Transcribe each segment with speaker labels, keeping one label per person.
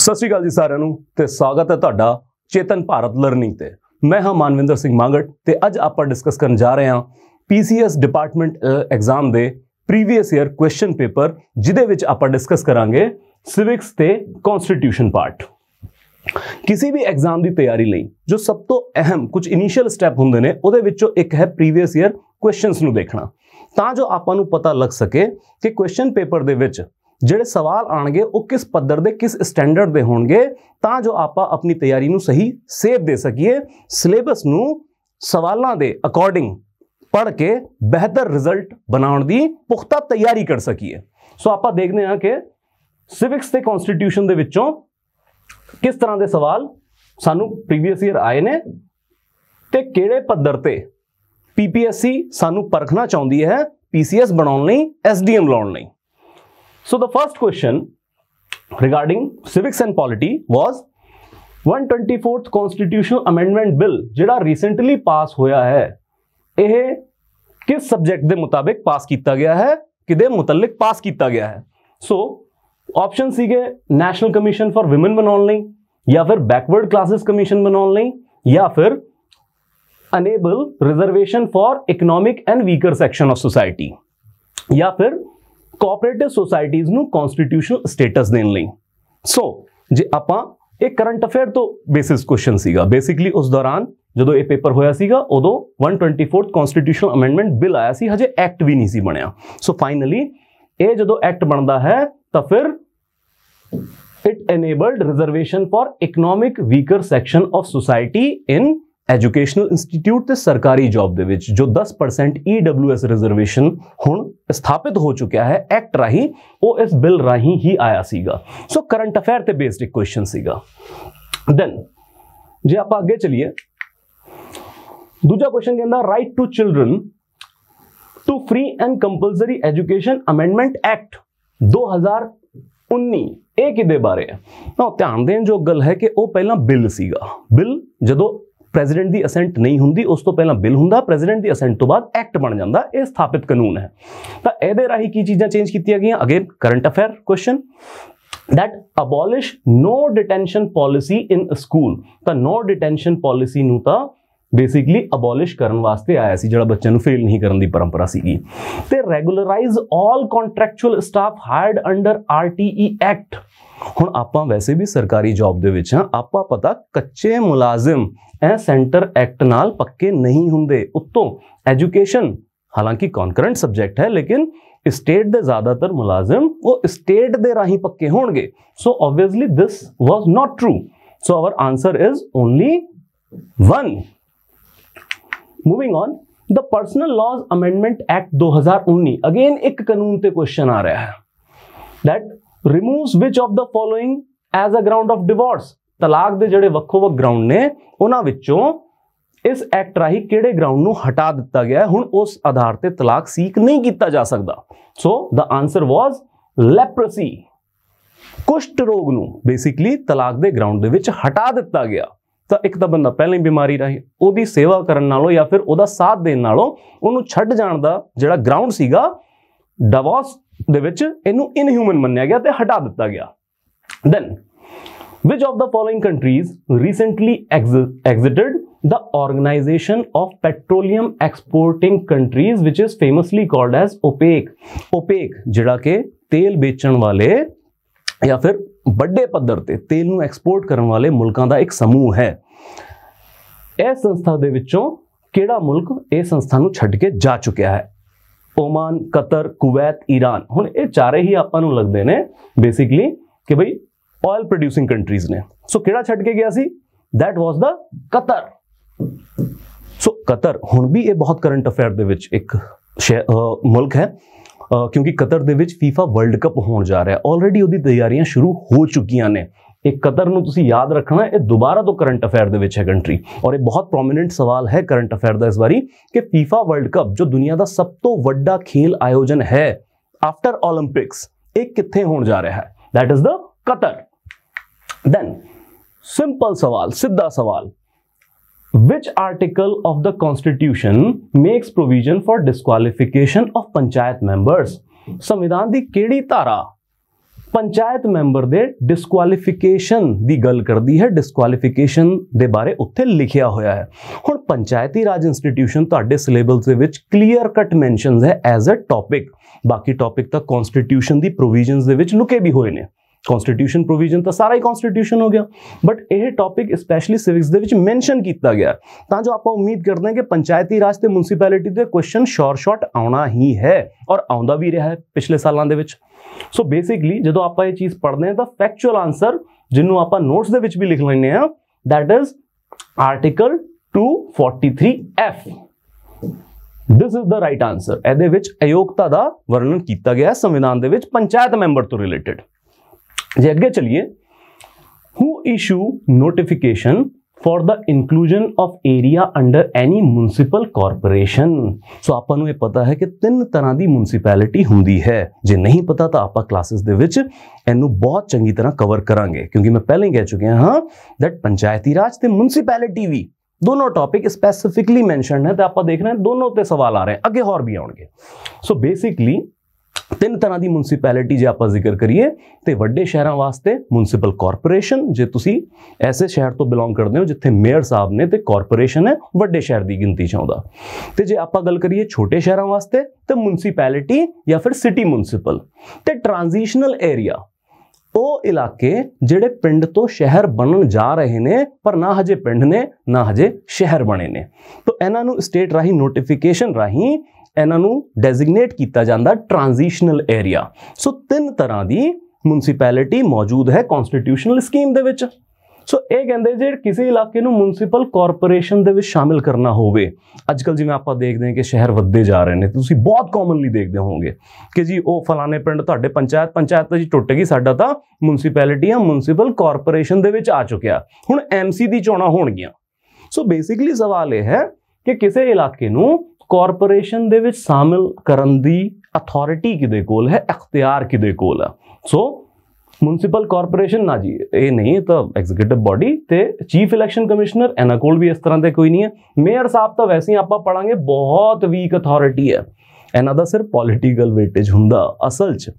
Speaker 1: ਸਤਿ ਸ਼੍ਰੀ ਅਕਾਲ ਜੀ ਸਾਰਿਆਂ ਨੂੰ ਤੇ ਸਵਾਗਤ ਹੈ ਤੁਹਾਡਾ ਚੇਤਨ ਭਾਰਤ ਲਰਨਿੰਗ ਤੇ। ਮੈਂ ਹਾਂ ਮਾਨਵਿੰਦਰ ਸਿੰਘ ਮਾਂਗਟ ਤੇ ਅੱਜ ਆਪਾਂ ਡਿਸਕਸ ਕਰਨ ਜਾ ਰਹੇ ਹਾਂ ਪੀਸੀਐਸ ਡਿਪਾਰਟਮੈਂਟ ਐਗਜ਼ਾਮ ਦੇ ਪ੍ਰੀਵੀਅਸ ਈਅਰ ਕੁਐਸਚਨ ਪੇਪਰ ਜਿਹਦੇ ਵਿੱਚ ਆਪਾਂ ਡਿਸਕਸ ਕਰਾਂਗੇ ਸਿਵਿਕਸ ਤੇ ਕਨਸਟੀਟਿਊਸ਼ਨ ਪਾਰਟ ਕਿਸੇ ਵੀ ਐਗਜ਼ਾਮ ਦੀ ਤਿਆਰੀ ਲਈ ਜੋ ਸਭ ਤੋਂ ਅਹਿਮ ਕੁਝ ਇਨੀਸ਼ੀਅਲ ਸਟੈਪ ਹੁੰਦੇ ਨੇ, ਉਹਦੇ ਵਿੱਚੋਂ ਇੱਕ ਹੈ ਪ੍ਰੀਵੀਅਸ ਈਅਰ ਕੁਐਸਚਨਸ ਨੂੰ ਦੇਖਣਾ। ਤਾਂ ਜੋ ਆਪਾਂ ਨੂੰ ਪਤਾ ਲੱਗ ਸਕੇ ਕਿ ਕੁਐਸਚਨ ਪੇਪਰ ਦੇ ਵਿੱਚ ਜਿਹੜੇ ਸਵਾਲ ਆਣਗੇ ਉਹ ਕਿਸ ਪੱਧਰ ਦੇ, ਕਿਸ ਸਟੈਂਡਰਡ ਦੇ ਹੋਣਗੇ, ਤਾਂ ਜੋ ਆਪਾਂ ਆਪਣੀ ਤਿਆਰੀ ਨੂੰ ਸਹੀ ਸੇਧ ਦੇ ਸਕੀਏ। ਸਿਲੇਬਸ ਨੂੰ ਸਵਾਲਾਂ ਦੇ ਅਕੋਰਡਿੰਗ ਪੜ੍ਹ ਕੇ ਬਿਹਤਰ ਰਿਜ਼ਲਟ ਬਣਾਉਣ ਦੀ ਪੁਖਤਾ ਤਿਆਰੀ ਕਰ ਸਕੀਏ। ਸੋ ਆਪਾਂ ਦੇਖਦੇ ਹਾਂ ਕਿ ਸਿਵਿਕਸ ਤੇ ਕਨਸਟੀਟਿਊਸ਼ਨ ਦੇ ਵਿੱਚੋਂ ਕਿਸ ਤਰ੍ਹਾਂ ਦੇ ਸਵਾਲ ਸਾਨੂੰ ਪ੍ਰੀਵੀਅਸ ਈਅਰ ਆਏ ਨੇ ਤੇ ਕਿਹੜੇ ਪੱਧਰ ਤੇ ਪੀਪੀਐਸਸੀ ਸਾਨੂੰ ਪਰਖਣਾ ਚਾਹੁੰਦੀ ਹੈ ਪੀਸੀਐਸ ਬਣਾਉਣ ਲਈ ਐਸਡੀਐਮ ਲਾਉਣ ਲਈ। So the first question regarding civics and polity was 124th constitutional amendment bill ਜਿਹੜਾ recently ਪਾਸ ਹੋਇਆ ਹੈ ਇਹ ਕਿਸ ਸਬਜੈਕਟ ਦੇ ਮੁਤਾਬਿਕ ਪਾਸ ਕੀਤਾ ਗਿਆ ਹੈ ਕਿਦੇ ਮੁਤਲਕ ਪਾਸ ਕੀਤਾ ਗਿਆ ਹੈ ਸੋ ਆਪਸ਼ਨ ਸੀਗੇ ਨੈਸ਼ਨਲ ਕਮਿਸ਼ਨ ਫਾਰ ਔਮਨ ਬਣਾਉਣ ਲਈ ਜਾਂ ਫਿਰ ਬੈਕਵਰਡ ਕਲਾਸਸ ਕਮਿਸ਼ਨ ਬਣਾਉਣ ਲਈ ਜਾਂ ਫਿਰ enable reservation for economic and weaker section of society ਜਾਂ ਫਿਰ ਕੋਆਪਰੇਟਿਵ ਸੋਸਾਇਟੀਜ਼ ਨੂੰ ਕਨਸਟੀਟਿਊਸ਼ਨਲ ਸਟੇਟਸ ਦੇਣ ਲਈ। ਸੋ ਜੇ ਆਪਾਂ ਇਹ ਕਰੰਟ ਅਫੇਅਰ ਤੋਂ ਬੇਸਿਸ ਕੁਐਸਚਨ ਸੀਗਾ ਬੇਸਿਕਲੀ ਉਸ ਦੌਰਾਨ ਜਦੋਂ ਇਹ ਪੇਪਰ ਹੋਇਆ ਸੀਗਾ, ਉਦੋਂ 124th ਕਨਸਟੀਟਿਊਸ਼ਨਲ ਅਮੈਂਡਮੈਂਟ ਬਿੱਲ ਆਇਆ ਸੀ, ਹਜੇ ਐਕਟ ਵੀ ਨਹੀਂ ਸੀ ਬਣਿਆ। ਸੋ ਫਾਈਨਲੀ ਇਹ ਜਦੋਂ ਐਕਟ ਬਣਦਾ ਹੈ, ਤਾਂ ਫਿਰ it enabled reservation for economic weaker section of society in educational institute ਤੇ ਸਰਕਾਰੀ ਜੌਬ ਦੇ ਵਿੱਚ, ਜੋ 10% EWS ਰਿਜ਼ਰਵੇਸ਼ਨ ਹੁਣ ਸਥਾਪਿਤ ਹੋ ਚੁੱਕਿਆ ਹੈ ਐਕਟ ਰਾਹੀਂ, ਉਹ ਇਸ ਬਿੱਲ ਰਾਹੀਂ ਹੀ ਆਇਆ ਸੀਗਾ। ਸੋ ਕਰੰਟ ਅਫੇਅਰ ਤੇ ਬੇਸਡ ਇੱਕ ਕੁਐਸਚਨ ਸੀਗਾ। ਦੈਨ ਜੇ ਆਪਾਂ ਅੱਗੇ ਚਲੀਏ, ਦੂਜਾ ਕੁਐਸਚਨ ਕਹਿੰਦਾ right to children to free and compulsory education amendment act 2019 ਇਹ ਕਿਦੇ ਬਾਰੇ ਹੈ? ਨਾ ਧਿਆਨ ਦੇਣ ਜੋ ਗੱਲ ਹੈ ਕਿ ਉਹ ਪਹਿਲਾਂ ਬਿੱਲ ਸੀਗਾ। ਬਿੱਲ ਜਦੋਂ ਪ੍ਰੈਜ਼ੀਡੈਂਟ ਦੀ ਅਸੈਂਟ ਨਹੀਂ ਹੁੰਦੀ, ਉਸ ਤੋਂ ਪਹਿਲਾਂ ਬਿੱਲ ਹੁੰਦਾ, ਪ੍ਰੈਜ਼ੀਡੈਂਟ ਦੀ ਅਸੈਂਟ ਤੋਂ ਬਾਅਦ ਐਕਟ ਬਣ ਜਾਂਦਾ, ਇਹ ਸਥਾਪਿਤ ਕਾਨੂੰਨ ਹੈ। ਤਾਂ ਇਹਦੇ ਰਾਹੀਂ ਕੀ ਚੀਜ਼ਾਂ ਚੇਂਜ ਕੀਤੀਆਂ ਗਈਆਂ? Again current affair question that abolish no detention policy in a school ਤਾਂ no detention policy ਨੂੰ ਤਾਂ ਬੇਸਿਕਲੀ ਅਬੋਲਿਸ਼ ਕਰਨ ਵਾਸਤੇ ਆਇਆ ਸੀ, ਜਿਹੜਾ ਬੱਚਿਆਂ ਨੂੰ ਫੇਲ ਨਹੀਂ ਕਰਨ ਦੀ ਪਰੰਪਰਾ ਸੀਗੀ। ਤੇ regularize all contractual staff hired under RTE act ਹੁਣ ਆਪਾਂ ਵੈਸੇ ਵੀ ਸਰਕਾਰੀ ਜੌਬ ਦੇ ਵਿੱਚ ਹਾਂ, ਆਪਾਂ ਪਤਾ ਕੱਚੇ ਮੁਲਾਜ਼ਮ ਇਹ ਸੈਂਟਰ ਐਕਟ ਨਾਲ ਪੱਕੇ ਨਹੀਂ ਹੁੰਦੇ। ਉੱਤੋਂ ਐਜੂਕੇਸ਼ਨ ਹਾਲਾਂਕਿ ਕਨਕਰੈਂਟ ਸਬਜੈਕਟ ਹੈ, ਲੇਕਿਨ ਸਟੇਟ ਦੇ ਜ਼ਿਆਦਾਤਰ ਮੁਲਾਜ਼ਮ ਉਹ ਸਟੇਟ ਦੇ ਰਾਹੀਂ ਪੱਕੇ ਹੋਣਗੇ। So obviously this was not true so our answer is only 1 moving on the personal laws amendment act 2019 again ਇੱਕ ਕਾਨੂੰਨ ਤੇ ਕੁਐਸਚਨ ਆ ਰਿਹਾ ਹੈ that removes which of the following as a ground of divorce? ਤਲਾਕ ਦੇ ਜਿਹੜੇ ਵੱਖੋ ਵੱਖ ਗਰਾਊਂਡ ਨੇ ਉਹਨਾਂ ਵਿੱਚੋਂ ਇਸ ਐਕਟ ਰਾਹੀਂ ਕਿਹੜੇ ਗਰਾਊਂਡ ਨੂੰ ਹਟਾ ਦਿੱਤਾ ਗਿਆ ਹੁਣ ਉਸ ਆਧਾਰ ਤੇ ਤਲਾਕ ਸੀਕ ਨਹੀਂ ਕੀਤਾ ਜਾ ਸਕਦਾ ਸੋ ਦਾ ਆਨਸਰ ਵਾਸ ਲੈਪਰਸੀ ਕੁਸ਼ਟ ਰੋਗ ਨੂੰ ਬੇਸਿਕਲੀ ਤਲਾਕ ਦੇ ਗਰਾਊਂਡ ਦੇ ਵਿੱਚ ਹਟਾ ਦਿੱਤਾ ਗਿਆ ਤਾਂ ਇੱਕ ਤਾਂ ਬੰਦਾ ਪਹਿਲਾਂ ਹੀ ਬਿਮਾਰੀ ਰਾਹੀਂ ਉਹਦੀ ਸੇਵਾ ਕਰਨ ਨਾਲੋਂ ਜਾਂ ਫਿਰ ਉਹਦਾ ਸਾਥ ਦੇਣ ਨਾਲੋਂ ਉਹਨੂੰ ਛੱਡ ਜਾਣ ਦਾ ਜਿਹੜਾ ਗਰਾਊਂਡ ਸੀਗਾ ਡਿਵੋਰਸ ਦੇ ਵਿੱਚ ਇਹਨੂੰ ਇਨਹਿਊਮਨ ਮੰਨਿਆ ਗਿਆ ਤੇ ਹਟਾ ਦਿੱਤਾ ਗਿਆ then which of the following countries recently exited the organization of petroleum exporting countries which is famously called as OPEC OPEC ਜਿਹੜਾ ਕਿ ਤੇਲ ਵੇਚਣ ਵਾਲੇ ਜਾਂ ਫਿਰ ਵੱਡੇ ਪੱਧਰ ਤੇ ਤੇਲ ਨੂੰ ਐਕਸਪੋਰਟ ਕਰਨ ਵਾਲੇ ਮੁਲਕਾਂ ਦਾ ਇੱਕ ਸਮੂਹ ਹੈ। ਇਹ ਸੰਸਥਾ ਦੇ ਵਿੱਚੋਂ ਕਿਹੜਾ ਮੁਲਕ ਇਹ ਸੰਸਥਾ ਨੂੰ ਛੱਡ ਕੇ ਜਾ ਚੁੱਕਿਆ ਹੈ? Oman, Qatar, Kuwait, Iran. ਹੁਣ ਇਹ ਚਾਰੇ ਹੀ ਆਪਾਂ ਨੂੰ ਲੱਗਦੇ ਨੇ ਬੇਸਿਕਲੀ ਕਿ ਭਈ ਆਇਲ ਪ੍ਰੋਡਿਊਸਿੰਗ ਕੰਟਰੀਜ਼ ਨੇ। ਸੋ ਕਿਹੜਾ ਛੱਡ ਕੇ ਗਿਆ ਸੀ? That was ਦਾ ਕਤਰ। ਸੋ ਕਤਰ ਹੁਣ ਵੀ ਇਹ ਬਹੁਤ ਕਰੰਟ ਅਫੇਅਰ ਦੇ ਵਿੱਚ ਇੱਕ ਮੁਲਕ ਹੈ। ਕਿਉਂਕਿ ਕਤਰ ਦੇ ਵਿੱਚ FIFA ਵਰਲਡ ਕੱਪ ਹੋਣ ਜਾ ਰਿਹਾ। ਹੈ ਆਲਰੇਡੀ ਉਹਦੀ ਤਿਆਰੀਆਂ ਸ਼ੁਰੂ ਹੋ ਚੁੱਕੀਆਂ ਨੇ। ਇਹ ਕਤਰ ਨੂੰ ਤੁਸੀਂ ਯਾਦ ਰੱਖਣਾ, ਇਹ ਦੁਬਾਰਾ ਤੋਂ ਕਰੰਟ ਅਫੇਅਰ ਦੇ ਵਿੱਚ ਹੈ ਕੰਟਰੀ ਔਰ ਇਹ ਬਹੁਤ ਪ੍ਰੋਮਿਨੈਂਟ ਸਵਾਲ ਹੈ ਕਰੰਟ ਅਫੇਅਰ ਦਾ ਇਸ ਵਾਰੀ ਕਿ FIFA ਵਰਲਡ ਕੱਪ ਜੋ ਦੁਨੀਆ ਦਾ ਸਭ ਤੋਂ ਵੱਡਾ ਖੇਲ ਆਯੋਜਨ ਹੈ ਆਫਟਰ 올림픽ਸ ਇਹ ਕਿੱਥੇ ਹੋਣ ਜਾ ਰਿਹਾ ਹੈ? That is the qatar then, simple ਸਵਾਲ, ਸਿੱਧਾ ਸਵਾਲ which article of the constitution makes provision for disqualification of panchayat members? ਸੰਵਿਧਾਨ ਦੀ ਕਿਹੜੀ ਧਾਰਾ ਪੰਚਾਇਤ ਮੈਂਬਰ ਦੇ ਡਿਸਕੁਆਲੀਫਿਕੇਸ਼ਨ ਦੀ ਗੱਲ ਕਰਦੀ ਹੈ ਡਿਸਕੁਆਲੀਫਿਕੇਸ਼ਨ ਦੇ ਬਾਰੇ ਉੱਥੇ ਲਿਖਿਆ ਹੋਇਆ ਹੈ ਹੁਣ ਪੰਚਾਇਤੀ ਰਾਜ ਇੰਸਟੀਟਿਊਸ਼ਨ ਤੁਹਾਡੇ ਸਿਲੇਬਸ ਦੇ ਵਿੱਚ ਕਲੀਅਰ ਕੱਟ ਮੈਂਸ਼ਨਸ ਹੈ ਐਜ਼ ਅ ਟੌਪਿਕ ਬਾਕੀ ਟੌਪਿਕ ਤਾਂ ਕਨਸਟੀਟਿਊਸ਼ਨ ਦੀ ਪ੍ਰੋਵੀਜ਼ਨਸ ਦੇ ਵਿੱਚ ਲੁਕੇ ਵੀ ਹੋਏ ਨੇ ਕਨਸਟੀਟਿਊਸ਼ਨ ਪ੍ਰੋਵੀਜ਼ਨ ਤਾਂ ਸਾਰਾ ਹੀ ਕਨਸਟੀਟਿਊਸ਼ਨ ਹੋ ਗਿਆ। ਬਟ ਇਹ ਟੌਪਿਕ ਸਪੈਸ਼ਲੀ ਸਿਵਿਕਸ ਦੇ ਵਿੱਚ ਮੈਂਸ਼ਨ ਕੀਤਾ ਗਿਆ। ਤਾਂ ਜੋ ਆਪਾਂ ਉਮੀਦ ਕਰਦੇ ਹਾਂ ਕਿ ਪੰਚਾਇਤੀ ਰਾਜ ਤੇ ਮਿਊਨਿਸਪੈਲਿਟੀ ਦੇ ਕੁਐਸਚਨ ਸ਼ੋਰ ਸ਼ਾਰਟ ਆਉਣਾ ਹੀ ਹੈ ਔਰ ਆਉਂਦਾ ਵੀ ਰਿਹਾ ਹੈ ਪਿਛਲੇ ਸਾਲਾਂ ਦੇ ਵਿੱਚ। ਸੋ ਬੇਸਿਕਲੀ ਜਦੋਂ ਆਪਾਂ ਇਹ ਚੀਜ਼ ਪੜ੍ਹਦੇ ਹਾਂ ਤਾਂ ਫੈਕਚੁਅਲ ਆਨਸਰ ਜਿਹਨੂੰ ਆਪਾਂ ਨੋਟਸ ਦੇ ਵਿੱਚ ਵੀ ਲਿਖ ਲੈਂਦੇ ਆ that is article 243f this is the right answer ਇਹਦੇ ਵਿੱਚ ਅਯੋਗਤਾ ਦਾ ਵਰਣਨ ਕੀਤਾ ਗਿਆ ਹੈ ਸੰਵਿਧਾਨ ਦੇ ਵਿੱਚ ਪੰਚਾਇਤ ਮੈਂਬਰ ਤੋਂ ਰਿਲੇਟਡ ਜੇ ਅੱਗੇ ਚਲਿਏ, who issue notification for the inclusion of area under any municipal corporation? ਸੋ ਆਪਾਂ ਨੂੰ ਇਹ ਪਤਾ ਹੈ ਕਿ ਤਿੰਨ ਤਰ੍ਹਾਂ ਦੀ ਮੁਨਿਸਪੈਲਿਟੀ ਹੁੰਦੀ ਹੈ। ਜੇ ਨਹੀਂ ਪਤਾ ਤਾਂ ਆਪਾਂ ਕਲਾਸਿਸ ਦੇ ਵਿੱਚ ਇਹਨੂੰ ਬਹੁਤ ਚੰਗੀ ਤਰ੍ਹਾਂ ਕਵਰ ਕਰਾਂਗੇ। ਕਿਉਂਕਿ ਮੈਂ ਪਹਿਲਾਂ ਹੀ ਕਹਿ ਚੁੱਕਿਆ ਹਾਂ ਦੈਟ ਪੰਚਾਇਤੀ ਰਾਜ ਤੇ ਮੁਨਿਸਪੈਲਿਟੀ ਵੀ ਦੋਨੋਂ ਟੌਪਿਕ ਸਪੈਸੀਫਿਕਲੀ ਮੈਂਸ਼ਨਡ ਹੈ ਤੇ ਆਪਾਂ ਦੇਖ ਰਹੇ ਹਾਂ ਦੋਨੋਂ ਤੇ ਸਵਾਲ ਆ ਰਹੇ ਹਨ ਅੱਗੇ ਹੋਰ ਵੀ ਆਉਣਗੇ। ਸੋ ਬੇਸਿਕਲੀ ਤਿੰਨ ਤਰ੍ਹਾਂ ਦੀ ਮੁਨਿਸਪੈਲਿਟੀ ਜੇ ਆਪਾਂ ਜ਼ਿਕਰ ਕਰੀਏ, ਤੇ ਵੱਡੇ ਸ਼ਹਿਰਾਂ ਵਾਸਤੇ ਮਿਊਨਿਸਪਲ ਕਾਰਪੋਰੇਸ਼ਨ ਜੇ ਤੁਸੀਂ ਐਸੇ ਸ਼ਹਿਰ ਤੋਂ ਬਿਲੋਂਗ ਕਰਦੇ ਹੋ ਜਿੱਥੇ ਮੇਅਰ ਸਾਹਿਬ ਨੇ ਤੇ ਕਾਰਪੋਰੇਸ਼ਨ ਹੈ, ਵੱਡੇ ਸ਼ਹਿਰ ਦੀ ਗਿਣਤੀ ਚ ਆਉਂਦਾ। ਤੇ ਜੇ ਆਪਾਂ ਗੱਲ ਕਰੀਏ ਛੋਟੇ ਸ਼ਹਿਰਾਂ ਵਾਸਤੇ, ਤੇ ਮੁਨਿਸਪੈਲਿਟੀ ਜਾਂ ਫਿਰ ਸਿਟੀ ਮਿਊਨਿਸਪਲ ਤੇ ਟ੍ਰਾਂਜੀਸ਼ਨਲ ਏਰੀਆ ਉਹ ਇਲਾਕੇ ਜਿਹੜੇ ਪਿੰਡ ਤੋਂ ਸ਼ਹਿਰ ਬਣਨ ਜਾ ਰਹੇ ਨੇ, ਪਰ ਨਾ ਹਜੇ ਪਿੰਡ ਨੇ, ਨਾ ਹਜੇ ਸ਼ਹਿਰ ਬਣੇ ਨੇ। ਤਾਂ ਇਹਨਾਂ ਨੂੰ ਸਟੇਟ ਰਾਹੀਂ ਨੋਟੀਫਿਕੇਸ਼ਨ ਰਾਹੀਂ ਇਹਨਾਂ ਨੂੰ ਡੈਜ਼ਿਗਨੇਟ ਕੀਤਾ ਜਾਂਦਾ ਟ੍ਰਾਂਜੀਸ਼ਨਲ ਏਰੀਆ ਸੋ ਤਿੰਨ ਤਰ੍ਹਾਂ ਦੀ ਮਿਊਨਿਸਪੈਲਿਟੀ ਮੌਜੂਦ ਹੈ ਕਨਸਟੀਟਿਊਸ਼ਨਲ ਸਕੀਮ ਦੇ ਵਿੱਚ। ਸੋ ਇਹ ਕਹਿੰਦੇ ਜੇ ਕਿਸੇ ਇਲਾਕੇ ਨੂੰ ਮਿਊਨਿਸਪਲ ਕਾਰਪੋਰੇਸ਼ਨ ਦੇ ਵਿੱਚ ਸ਼ਾਮਿਲ ਕਰਨਾ ਹੋਵੇ ਅੱਜ ਅੱਜਕੱਲ ਜਿਵੇਂ ਆਪਾਂ ਦੇਖਦੇ ਹਾਂ ਕਿ ਸ਼ਹਿਰ ਵੱਧਦੇ ਜਾ ਰਹੇ ਨੇ, ਤੁਸੀਂ ਬਹੁਤ ਕਾਮਨਲੀ ਦੇਖਦੇ ਹੋਵੋਗੇ ਕਿ ਜੀ ਉਹ ਫਲਾਣੇ ਪਿੰਡ ਤੁਹਾਡੇ ਪੰਚਾਇਤ ਪੰਚਾਇਤ ਤਾਂ ਜੀ ਟੁੱਟ ਗਈ, ਸਾਡਾ ਤਾਂ ਮਿਊਨਿਸਪੈਲਿਟੀ ਜਾਂ ਮਿਊਨਿਸਪਲ ਕਾਰਪੋਰੇਸ਼ਨ ਦੇ ਵਿੱਚ ਆ ਚੁੱਕਿਆ। ਹੁਣ ਐਮਸੀ ਦੀ ਚੋਣਾਂ ਹੋਣਗੀਆਂ। ਸੋ ਬੇਸਿਕਲੀ ਸਵਾਲ ਇਹ ਹੈ ਕਿ ਕਿਸੇ ਇਲਾਕੇ ਨੂੰ ਕਾਰਪੋਰੇਸ਼ਨ ਦੇ ਵਿੱਚ ਸ਼ਾਮਿਲ ਕਰਨ ਦੀ ਅਥਾਰਟੀ ਕਿਹਦੇ ਕੋਲ ਹੈ? ਅਖਤਿਆਰ ਕਿਹਦੇ ਕੋਲ ਹੈ? ਸੋ ਮਿਊਨਿਸਪਲ ਕਾਰਪੋਰੇਸ਼ਨ ਨਾ ਜੀ, ਇਹ ਨਹੀਂ ਤਾਂ ਐਗਜ਼ੀਕਿਊਟਿਵ ਬਾਡੀ ਤੇ ਚੀਫ ਇਲੈਕਸ਼ਨ ਕਮਿਸ਼ਨਰ ਇਹਨਾਂ ਕੋਲ ਵੀ ਇਸ ਤਰ੍ਹਾਂ ਦੇ ਕੋਈ ਨਹੀਂ ਹੈ। ਮੇਅਰ ਸਾਹਿਬ ਤਾਂ ਵੈਸੇ ਹੀ ਆਪਾਂ ਪੜਾਂਗੇ ਬਹੁਤ ਵੀਕ ਅਥਾਰਟੀ ਹੈ। ਇਹਨਾਂ ਦਾ ਸਿਰਫ ਪੋਲਿਟੀਕਲ ਵੇਟੇਜ ਹੁੰਦਾ ਅਸਲ 'ਚ।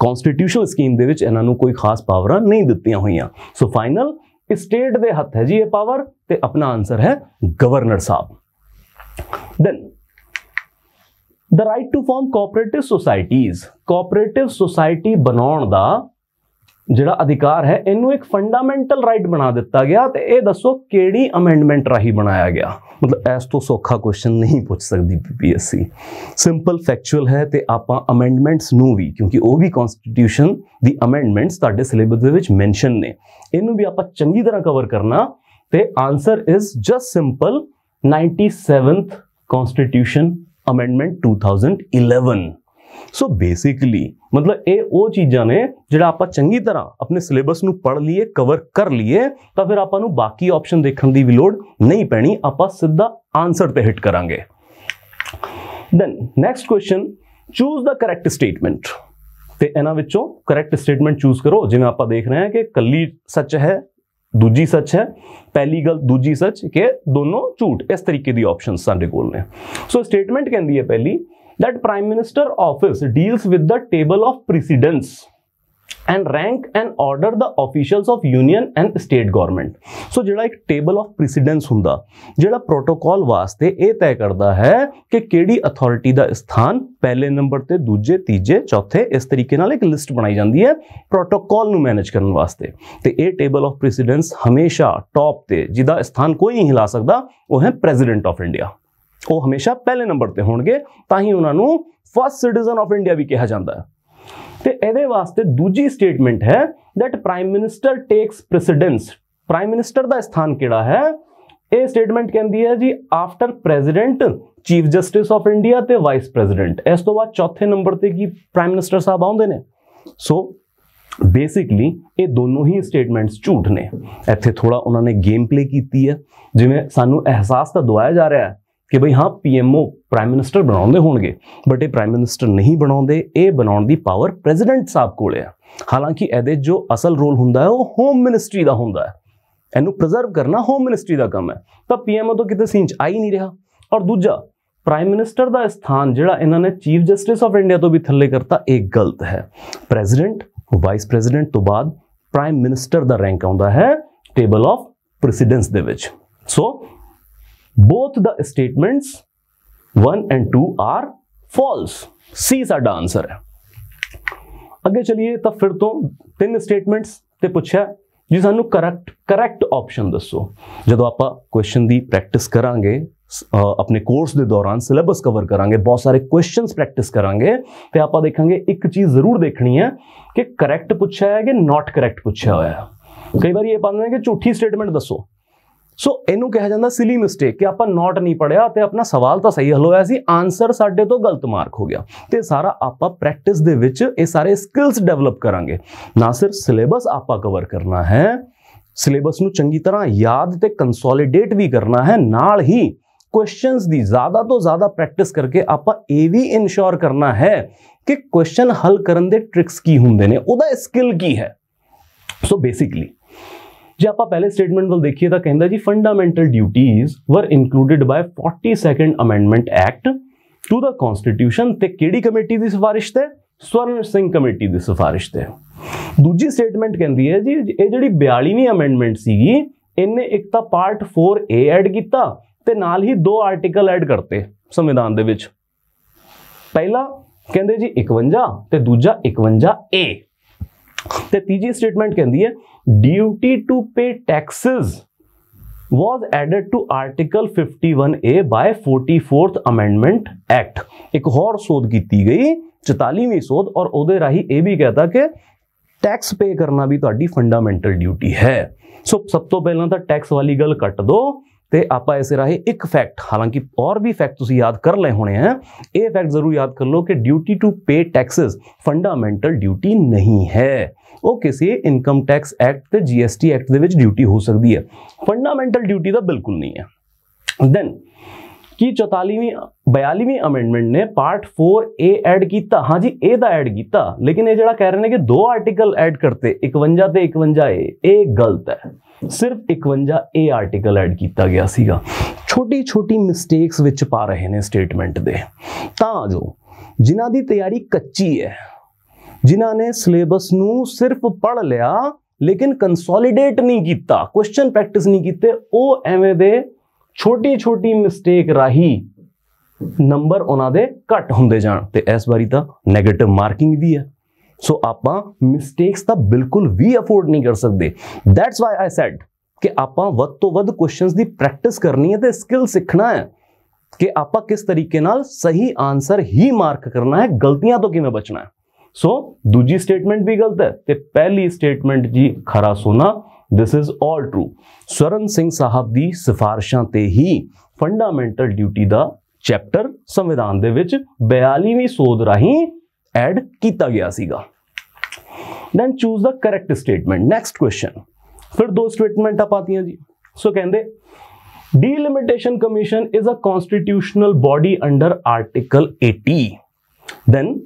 Speaker 1: ਕਨਸਟੀਟਿਊਸ਼ਨਲ ਸਕੀਮ ਦੇ ਵਿੱਚ ਇਹਨਾਂ ਨੂੰ ਕੋਈ ਖਾਸ ਪਾਵਰਾਂ ਨਹੀਂ ਦਿੱਤੀਆਂ ਹੋਈਆਂ। ਸੋ ਫਾਈਨਲ ਸਟੇਟ ਦੇ ਹੱਥ ਹੈ ਜੀ ਇਹ ਪਾਵਰ ਤੇ ਆਪਣਾ ਆਨਸਰ ਹੈ ਗਵਰਨਰ ਸਾਹਿਬ। Then, the right to form cooperative societies. Cooperative society ਬਣਾਉਣ ਦਾ ਜਿਹੜਾ ਅਧਿਕਾਰ ਹੈ, ਇਹਨੂੰ ਇੱਕ ਫੰਡਾਮੈਂਟਲ ਰਾਈਟ ਬਣਾ ਦਿੱਤਾ ਗਿਆ ਤੇ ਇਹ ਦੱਸੋ ਕਿਹੜੀ ਅਮੈਂਡਮੈਂਟ ਰਾਹੀਂ ਬਣਾਇਆ ਗਿਆ? ਮਤਲਬ ਇਸ ਤੋਂ ਸੌਖਾ ਕੁਐਸਚਨ ਨਹੀਂ ਪੁੱਛ ਸਕਦੀ ਪੀਪੀਐਸਸੀ ਸਿੰਪਲ ਫੈਕਚੁਅਲ ਹੈ ਤੇ ਆਪਾਂ ਅਮੈਂਡਮੈਂਟਸ ਨੂੰ ਵੀ, ਕਿਉਂਕਿ ਉਹ ਵੀ ਕਨਸਟੀਟਿਊਸ਼ਨ ਦੀ ਅਮੈਂਡਮੈਂਟਸ ਤੁਹਾਡੇ ਸਿਲੇਬਸ ਦੇ ਵਿੱਚ ਮੈਂਸ਼ਨ ਨੇ। ਇਹਨੂੰ ਵੀ ਆਪਾਂ ਚੰਗੀ ਤਰ੍ਹਾਂ ਕਵਰ ਕਰਨਾ ਤੇ answer is just simple 97th constitution amendment 2011 so basically ਮਤਲਬ ਇਹ ਉਹ ਚੀਜ਼ਾਂ ਨੇ ਜਿਹੜਾ ਆਪਾਂ ਚੰਗੀ ਤਰ੍ਹਾਂ ਆਪਣੇ ਸਿਲੇਬਸ ਨੂੰ ਪੜ੍ਹ ਲਈਏ ਕਵਰ ਕਰ ਲਈਏ ਤਾਂ ਫਿਰ ਆਪਾਂ ਨੂੰ ਬਾਕੀ ਆਪਸ਼ਨ ਦੇਖਣ ਦੀ ਵੀ ਲੋੜ ਨਹੀਂ ਪੈਣੀ ਆਪਾਂ ਸਿੱਧਾ ਆਨਸਰ ਤੇ ਹਿੱਟ ਕਰਾਂਗੇ then next question choose the correct statement ਤੇ ਇਹਨਾਂ ਵਿੱਚੋਂ ਕਰੈਕਟ ਸਟੇਟਮੈਂਟ ਚੂਜ਼ ਕਰੋ ਜਿਵੇਂ ਆਪਾਂ ਦੇਖ ਰਹੇ ਹਾਂ ਕਿ ਕੱਲੀ ਸੱਚ ਹੈ ਦੂਜੀ ਸੱਚ ਹੈ ਪਹਿਲੀ ਗੱਲ ਦੂਜੀ ਸੱਚ ਕਿ ਦੋਨੋਂ ਝੂਠ ਇਸ ਤਰੀਕੇ ਦੀ ਆਪਸ਼ਨਸ ਸਾਡੇ ਕੋਲ ਨੇ ਸੋ ਸਟੇਟਮੈਂਟ ਕਹਿੰਦੀ ਹੈ ਪਹਿਲੀ that prime minister office deals with the table of precedence and rank and order the officials of union and state government. ਸੋ ਜਿਹੜਾ ਇੱਕ ਟੇਬਲ ਆਫ ਪ੍ਰੀਸੀਡੈਂਸ ਹੁੰਦਾ, ਜਿਹੜਾ ਪ੍ਰੋਟੋਕਾਲ ਵਾਸਤੇ ਇਹ ਤੈਅ ਕਰਦਾ ਹੈ ਕਿ ਕਿਹੜੀ ਅਥਾਰਟੀ ਦਾ ਸਥਾਨ ਪਹਿਲੇ ਨੰਬਰ ਤੇ ਦੂਜੇ, ਤੀਜੇ, ਚੌਥੇ, ਇਸ ਤਰੀਕੇ ਨਾਲ ਇੱਕ ਲਿਸਟ ਬਣਾਈ ਜਾਂਦੀ ਹੈ ਪ੍ਰੋਟੋਕਾਲ ਨੂੰ ਮੈਨੇਜ ਕਰਨ ਵਾਸਤੇ। ਤੇ ਇਹ ਟੇਬਲ ਆਫ ਪ੍ਰੈਸੀਡੈਂਸ ਹਮੇਸ਼ਾ ਟੌਪ ਤੇ, ਜਿਹਦਾ ਸਥਾਨ ਕੋਈ ਨਹੀਂ ਹਿਲਾ ਸਕਦਾ, ਉਹ ਹੈ ਪ੍ਰੈਜ਼ੀਡੈਂਟ ਆਫ ਇੰਡੀਆ ਉਹ ਹਮੇਸ਼ਾ ਪਹਿਲੇ ਨੰਬਰ ਤੇ ਹੋਣਗੇ, ਤਾਂ ਹੀ ਉਹਨਾਂ ਨੂੰ ਫਸਟ ਸਿਟੀਜ਼ਨ ਆਫ ਇੰਡੀਆ ਵੀ ਕਿਹਾ ਜਾਂਦਾ ਹੈ। ਤੇ ਇਹਦੇ ਵਾਸਤੇ ਦੂਜੀ ਸਟੇਟਮੈਂਟ ਹੈ that prime minister takes precedence prime minister ਦਾ ਸਥਾਨ ਕਿਹੜਾ ਹੈ? ਇਹ ਸਟੇਟਮੈਂਟ ਕਹਿੰਦੀ ਹੈ ਜੀ after president chief justice of India ਤੇ ਵਾਈਸ ਪ੍ਰੈਜ਼ੀਡੈਂਟ ਇਸ ਤੋਂ ਬਾਅਦ ਚੌਥੇ ਨੰਬਰ ਤੇ ਕੀ ਪ੍ਰਾਈਮ ਮਿਨਿਸਟਰ ਸਾਹਿਬ ਆਉਂਦੇ ਨੇ? ਸੋ ਬੇਸਿਕਲੀ ਇਹ ਦੋਨੋਂ ਹੀ ਸਟੇਟਮੈਂਟਸ ਝੂਠ ਨੇ। ਇੱਥੇ ਥੋੜਾ ਉਹਨਾਂ ਨੇ ਗੇਮ ਪਲੇ ਕੀਤੀ ਹੈ। ਜਿਵੇਂ ਸਾਨੂੰ ਅਹਿਸਾਸ ਤਾਂ ਦਵਾਇਆ ਜਾ ਰਿਹਾ ਹੈ ਕਿ ਬਈ ਹਾਂ ਪੀਐਮਓ ਪ੍ਰਾਈਮ ਮਿਨਿਸਟਰ ਬਣਾਉਂਦੇ ਹੋਣਗੇ ਬਟ ਇਹ ਪ੍ਰਾਈਮ ਮਿਨਿਸਟਰ ਨਹੀਂ ਬਣਾਉਂਦੇ, ਇਹ ਬਣਾਉਣ ਦੀ ਪਾਵਰ ਪ੍ਰੈਜ਼ੀਡੈਂਟ ਸਾਹਿਬ ਕੋਲ ਆ। ਹਾਲਾਂਕਿ ਇਹਦੇ ਜੋ ਅਸਲ ਰੋਲ ਹੁੰਦਾ ਹੈ, ਉਹ ਹੋਮ ਮਿਨਿਸਟਰੀ ਦਾ ਹੁੰਦਾ ਹੈ। ਇਹਨੂੰ ਪ੍ਰੀਜ਼ਰਵ ਕਰਨਾ ਹੋਮ ਮਿਨਿਸਟਰੀ ਦਾ ਕੰਮ ਹੈ। ਤਾਂ ਪੀਐਮਓ ਤੋਂ ਕਿਤੇ ਸੀਨ ਚ ਆ ਹੀ ਨਹੀਂ ਰਿਹਾ। ਔਰ ਦੂਜਾ ਪ੍ਰਾਈਮ ਮਿਨਿਸਟਰ ਦਾ ਸਥਾਨ ਜਿਹੜਾ ਇਹਨਾਂ ਨੇ ਚੀਫ ਜਸਟਿਸ ਆਫ ਇੰਡੀਆ ਤੋਂ ਵੀ ਥੱਲੇ ਕਰਤਾ, ਇਹ ਗਲਤ ਹੈ। ਪ੍ਰੈਜ਼ੀਡੈਂਟ ਵਾਈਸ ਪ੍ਰੈਜ਼ੀਡੈਂਟ ਤੋਂ ਬਾਅਦ ਪ੍ਰਾਈਮ ਮਿਨਿਸਟਰ ਦਾ ਰੈਂਕ ਆਉਂਦਾ ਹੈ ਟੇਬਲ ਆਫ ਪ੍ਰੈਸੀਡੈਂਸ ਦੇ ਵਿੱਚ। So both the statements 1 and 2 are false. C ਸਾਡਾ ਆਨਸਰ ਹੈ ਅੱਗੇ ਚਲਿਏ ਤਾਂ ਫਿਰ ਤੋਂ ਤਿੰਨ ਸਟੇਟਮੈਂਟਸ ਤੇ ਪੁੱਛਿਆ ਜੀ ਸਾਨੂੰ ਕਰੈਕਟ ਕਰੈਕਟ ਆਪਸ਼ਨ ਦੱਸੋ। ਜਦੋਂ ਆਪਾਂ ਕੁਐਸਚਨ ਦੀ ਪ੍ਰੈਕਟਿਸ ਕਰਾਂਗੇ ਆਪਣੇ ਕੋਰਸ ਦੇ ਦੌਰਾਨ ਸਿਲੇਬਸ ਕਵਰ ਕਰਾਂਗੇ, ਬਹੁਤ ਸਾਰੇ ਕੁਐਸਚਨਸ ਪ੍ਰੈਕਟਿਸ ਕਰਾਂਗੇ, ਤੇ ਆਪਾਂ ਦੇਖਾਂਗੇ ਇੱਕ ਚੀਜ਼ ਜ਼ਰੂਰ ਦੇਖਣੀ ਹੈ ਕਿ ਕਰੈਕਟ ਪੁੱਛਿਆ ਹੈ ਕਿ ਨਾਟ ਕਰੈਕਟ ਪੁੱਛਿਆ ਹੋਇਆ ਹੈ। ਕਈ ਵਾਰੀ ਇਹ ਪਾਉਂਦੇ ਨੇ ਕਿ ਝੂਠੀ ਸਟੇਟਮੈਂਟ ਦੱਸੋ। ਸੋ ਇਹਨੂੰ ਕਿਹਾ ਜਾਂਦਾ ਸਿਲੀ ਮਿਸਟੇਕ ਕਿ ਆਪਾਂ ਨੋਟ ਨਹੀਂ ਪੜਿਆ ਤੇ ਆਪਣਾ ਸਵਾਲ ਤਾਂ ਸਹੀ ਹੱਲ ਹੋਇਆ ਸੀ ਆਨਸਰ ਸਾਡੇ ਤੋਂ ਗਲਤ ਮਾਰਕ ਹੋ ਗਿਆ। ਤੇ ਸਾਰਾ ਆਪਾਂ ਪ੍ਰੈਕਟਿਸ ਦੇ ਵਿੱਚ ਇਹ ਸਾਰੇ ਸਕਿੱਲਸ ਡਿਵੈਲਪ ਕਰਾਂਗੇ। ਨਾ ਸਿਰਫ ਸਿਲੇਬਸ ਆਪਾਂ ਕਵਰ ਕਰਨਾ ਹੈ ਸਿਲੇਬਸ ਨੂੰ ਚੰਗੀ ਤਰ੍ਹਾਂ ਯਾਦ ਤੇ ਕੰਸੋਲੀਡੇਟ ਵੀ ਕਰਨਾ ਹੈ, ਨਾਲ ਹੀ ਕੁਐਸਚਨਸ ਦੀ ਜ਼ਿਆਦਾ ਤੋਂ ਜ਼ਿਆਦਾ ਪ੍ਰੈਕਟਿਸ ਕਰਕੇ ਆਪਾਂ ਇਹ ਵੀ ਇਨਸ਼ੋਰ ਕਰਨਾ ਹੈ ਕਿ ਕੁਐਸਚਨ ਹੱਲ ਕਰਨ ਦੇ ਟ੍ਰਿਕਸ ਕੀ ਹੁੰਦੇ ਨੇ, ਉਹਦਾ ਸਕਿੱਲ ਕੀ ਹੈ। ਸੋ ਬੇਸਿਕਲੀ ਜੇ ਆਪਾਂ ਪਹਿਲੇ ਸਟੇਟਮੈਂਟ ਵੱਲ ਦੇਖੀਏ ਤਾਂ ਕਹਿੰਦਾ ਜੀ ਫੰਡਾਮੈਂਟਲ ਡਿਊਟੀਆਂ were included by 42nd amendment act to the constitution ਤੇ ਕਿਹੜੀ ਕਮੇਟੀ ਦੀ ਸਿਫਾਰਿਸ਼ ਤੇ? ਸਵਰਨ ਸਿੰਘ ਕਮੇਟੀ ਦੀ ਸਿਫਾਰਿਸ਼ ਤੇ। ਦੂਜੀ ਸਟੇਟਮੈਂਟ ਕਹਿੰਦੀ ਹੈ ਜੀ, ਇਹ ਜਿਹੜੀ 42ਵੀਂ ਅਮੈਂਡਮੈਂਟ ਸੀਗੀ, ਇਹਨੇ ਇੱਕ ਤਾਂ ਪਾਰਟ 4A ਐਡ ਕੀਤਾ ਤੇ ਨਾਲ ਹੀ ਦੋ ਆਰਟੀਕਲ ਐਡ ਕਰਤੇ ਸੰਵਿਧਾਨ ਦੇ ਵਿੱਚ। ਪਹਿਲਾ ਕਹਿੰਦੇ ਜੀ 51 ਤੇ ਦੂਜਾ 51A ਤੇ ਤੀਜੀ ਸਟੇਟਮੈਂਟ ਕਹਿੰਦੀ ਹੈ duty to pay taxes was added to article 51a by 44th amendment act. ਇੱਕ ਹੋਰ ਸੋਧ ਕੀਤੀ ਗਈ 44ਵੀਂ ਸੋਧ ਔਰ ਉਹਦੇ ਰਾਹੀਂ ਇਹ ਵੀ ਕਹਤਾ ਕਿ ਟੈਕਸ ਪੇ ਕਰਨਾ ਵੀ ਤੁਹਾਡੀ ਫੰਡਾਮੈਂਟਲ ਡਿਊਟੀ ਹੈ। ਸੋ ਸਭ ਤੋਂ ਪਹਿਲਾਂ ਤਾਂ ਟੈਕਸ ਵਾਲੀ ਗੱਲ ਕੱਟ ਦੋ ਤੇ ਆਪਾਂ ਇਸੇ ਰਾਹੀਂ ਇੱਕ ਫੈਕਟ ਹਾਲਾਂਕਿ ਹੋਰ ਵੀ ਫੈਕਟ ਤੁਸੀਂ ਯਾਦ ਕਰ ਲਏ ਹੋਣੇ ਆ, ਇਹ ਫੈਕਟ ਜ਼ਰੂਰ ਯਾਦ ਕਰ ਲਓ ਕਿ duty to pay taxes fundamental duty ਨਹੀਂ ਹੈ। ਉਹ ਕਿਸੇ ਇਨਕਮ ਟੈਕਸ ਐਕਟ ਤੇ ਜੀਐਸਟੀ ਐਕਟ ਦੇ ਵਿੱਚ ਡਿਊਟੀ ਹੋ ਸਕਦੀ ਹੈ। ਫੰਡਾਮੈਂਟਲ ਡਿਊਟੀ ਦਾ ਬਿਲਕੁਲ ਨਹੀਂ ਹੈ। ਦੈਨ ਕੀ 44ਵੀਂ 42ਵੀਂ ਅਮੈਂਡਮੈਂਟ ਨੇ ਪਾਰਟ 4A ਐਡ ਕੀਤਾ? ਹਾਂਜੀ ਇਹ ਦਾ ਐਡ ਕੀਤਾ, ਲੇਕਿਨ ਇਹ ਜਿਹੜਾ ਕਹਿ ਰਹੇ ਨੇ ਕਿ ਦੋ ਆਰਟੀਕਲ ਐਡ ਕਰਤੇ 51 ਤੇ 51A ਇਹ ਗਲਤ ਹੈ। ਸਿਰਫ 51A ਆਰਟੀਕਲ ਐਡ ਕੀਤਾ ਗਿਆ ਸੀਗਾ। ਛੋਟੀ ਛੋਟੀ ਮਿਸਟੇਕਸ ਵਿੱਚ ਪਾ ਰਹੇ ਨੇ ਸਟੇਟਮੈਂਟ ਦੇ। ਤਾਂ ਜੋ, ਜਿਨ੍ਹਾਂ ਦੀ ਤਿਆਰੀ ਕੱਚੀ ਹੈ ਜਿਨ੍ਹਾਂ ਨੇ ਸਿਲੇਬਸ ਨੂੰ ਸਿਰਫ ਪੜ੍ਹ ਲਿਆ, ਲੇਕਿਨ ਕੰਸੋਲੀਡੇਟ ਨਹੀਂ ਕੀਤਾ ਕੁਐਸਚਨ ਪ੍ਰੈਕਟਿਸ ਨਹੀਂ ਕੀਤੇ, ਉਹ ਐਵੇਂ ਦੇ ਛੋਟੀ ਛੋਟੀ ਮਿਸਟੇਕ ਰਾਹੀਂ ਨੰਬਰ ਉਹਨਾਂ ਦੇ ਘੱਟ ਹੁੰਦੇ ਜਾਣ ਤੇ ਇਸ ਵਾਰੀ ਤਾਂ 네ਗੇਟਿਵ ਮਾਰਕਿੰਗ ਵੀ ਹੈ। ਸੋ ਆਪਾਂ ਮਿਸਟੇਕਸ ਤਾਂ ਬਿਲਕੁਲ ਵੀ ਅਫੋਰਡ ਨਹੀਂ ਕਰ ਸਕਦੇ। ਦੈਟਸ ਵਾਈ ਆਈ ਸੈਡ ਕਿ ਆਪਾਂ ਵੱਧ ਤੋਂ ਵੱਧ ਕੁਐਸਚਨਸ ਦੀ ਪ੍ਰੈਕਟਿਸ ਕਰਨੀ ਹੈ ਤੇ ਸਕਿੱਲ ਸਿੱਖਣਾ ਹੈ ਕਿ ਆਪਾਂ ਕਿਸ ਤਰੀਕੇ ਨਾਲ ਸਹੀ ਆਨਸਰ ਹੀ ਮਾਰਕ ਕਰਨਾ ਹੈ, ਗਲਤੀਆਂ ਤੋਂ ਕਿਵੇਂ ਬਚਣਾ ਹੈ। ਸੋ ਦੂਜੀ ਸਟੇਟਮੈਂਟ ਵੀ ਗਲਤ ਹੈ ਤੇ ਪਹਿਲੀ ਸਟੇਟਮੈਂਟ ਜੀ ਖਰਾ ਸੋਨਾ this is all true Swaran Singh Sahib ਦੀ ਸਿਫਾਰਿਸ਼ਾਂ ਤੇ ਹੀ ਫੰਡਾਮੈਂਟਲ ਡਿਊਟੀ ਦਾ ਚੈਪਟਰ ਸੰਵਿਧਾਨ ਦੇ ਵਿੱਚ 42ਵੀਂ ਸੋਧ ਰਾਹੀਂ ਐਡ ਕੀਤਾ ਗਿਆ ਸੀਗਾ। Then choose the correct statement next question ਫਿਰ ਦੋ ਸਟੇਟਮੈਂਟਾਂ ਪਾਤੀਆਂ ਜੀ। ਸੋ ਕਹਿੰਦੇ, delimitation commission is a constitutional body under article 80 then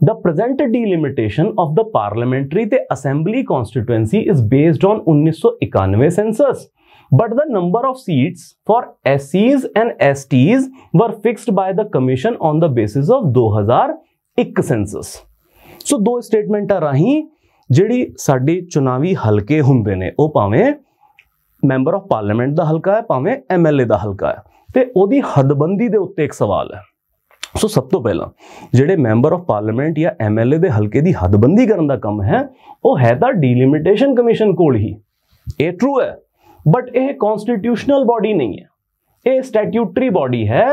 Speaker 1: the present delimitation of the parliamentary the assembly constituency is based on 1991 census but the number of seats for SCs and STs were fixed by the commission on the basis of 2001 census so ਦੋ ਸਟੇਟਮੈਂਟਾਂ ਰਾਹੀਂ ਜਿਹੜੀ ਸਾਡੇ ਚੁਣਾਵੀ ਹਲਕੇ ਹੁੰਦੇ ਨੇ ਉਹ ਭਾਵੇਂ ਮੈਂਬਰ ਆਫ ਪਾਰਲੀਮੈਂਟ ਦਾ ਹਲਕਾ ਹੈ ਭਾਵੇਂ ਐਮਐਲਏ ਦਾ ਹਲਕਾ ਹੈ ਤੇ ਉਹਦੀ ਹੱਦਬੰਦੀ ਦੇ ਉੱਤੇ ਇੱਕ ਸਵਾਲ ਹੈ ਸੋ ਸਭ ਤੋਂ ਪਹਿਲਾਂ ਜਿਹੜੇ ਮੈਂਬਰ ਆਫ ਪਾਰਲੀਮੈਂਟ ਜਾਂ ਐਮਐਲਏ ਦੇ ਹਲਕੇ ਦੀ ਹੱਦਬੰਦੀ ਕਰਨ ਦਾ ਕੰਮ ਹੈ, ਉਹ ਹੈ ਤਾਂ ਡੀਲਿਮਿਟੇਸ਼ਨ ਕਮਿਸ਼ਨ ਕੋਲ ਹੀ। ਇਹ ਟਰੂ ਹੈ ਬਟ ਇਹ ਕਨਸਟੀਟਿਊਸ਼ਨਲ ਬਾਡੀ ਨਹੀਂ ਹੈ। ਇਹ ਸਟੈਟਿਊਟਰੀ ਬਾਡੀ ਹੈ,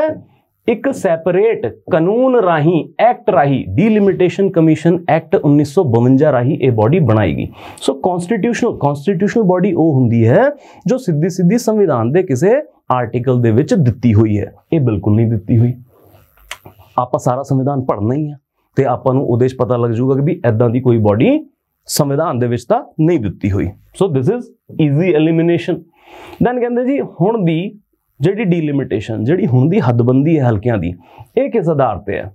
Speaker 1: ਇੱਕ ਸੈਪਰੇਟ ਕਾਨੂੰਨ ਰਾਹੀਂ ਐਕਟ ਰਾਹੀਂ ਡੀਲਿਮਿਟੇਸ਼ਨ ਕਮਿਸ਼ਨ ਐਕਟ 1952 ਰਾਹੀਂ ਇਹ ਬਾਡੀ ਬਣਾਈ ਗਈ ਸੋ ਕਨਸਟੀਟਿਊਸ਼ਨਲ ਕਨਸਟੀਟਿਊਸ਼ਨਲ ਬਾਡੀ ਉਹ ਹੁੰਦੀ ਹੈ, ਜੋ ਸਿੱਧੀ ਸਿੱਧੀ ਸੰਵਿਧਾਨ ਦੇ ਕਿਸੇ ਆਰਟੀਕਲ ਦੇ ਵਿੱਚ ਦਿੱਤੀ ਹੋਈ ਹੈ। ਇਹ ਬਿਲਕੁਲ ਨਹੀਂ ਦਿੱਤੀ ਹੋਈ। ਆਪਾਂ ਸਾਰਾ ਸੰਵਿਧਾਨ ਪੜ੍ਹਨਾ ਹੀ ਹੈ ਤੇ ਆਪਾਂ ਨੂੰ ਉਹਦੇ 'ਚ ਪਤਾ ਲੱਗ ਜਾਊਗਾ ਕਿ ਵੀ ਐਦਾਂ ਦੀ ਕੋਈ ਬਾਡੀ ਸੰਵਿਧਾਨ ਦੇ ਵਿੱਚ ਤਾਂ ਨਹੀਂ ਦਿੱਤੀ ਹੋਈ। So this is easy elimination then ਕਹਿੰਦੇ ਜੀ, ਹੁਣ ਦੀ ਜਿਹੜੀ ਡੀਲਿਮਿਟੇਸ਼ਨ ਜਿਹੜੀ ਹੁਣ ਦੀ ਹੱਦਬੰਦੀ ਹੈ ਹਲਕਿਆਂ ਦੀ, ਇਹ ਕਿਸ ਆਧਾਰ ਤੇ ਹੈ?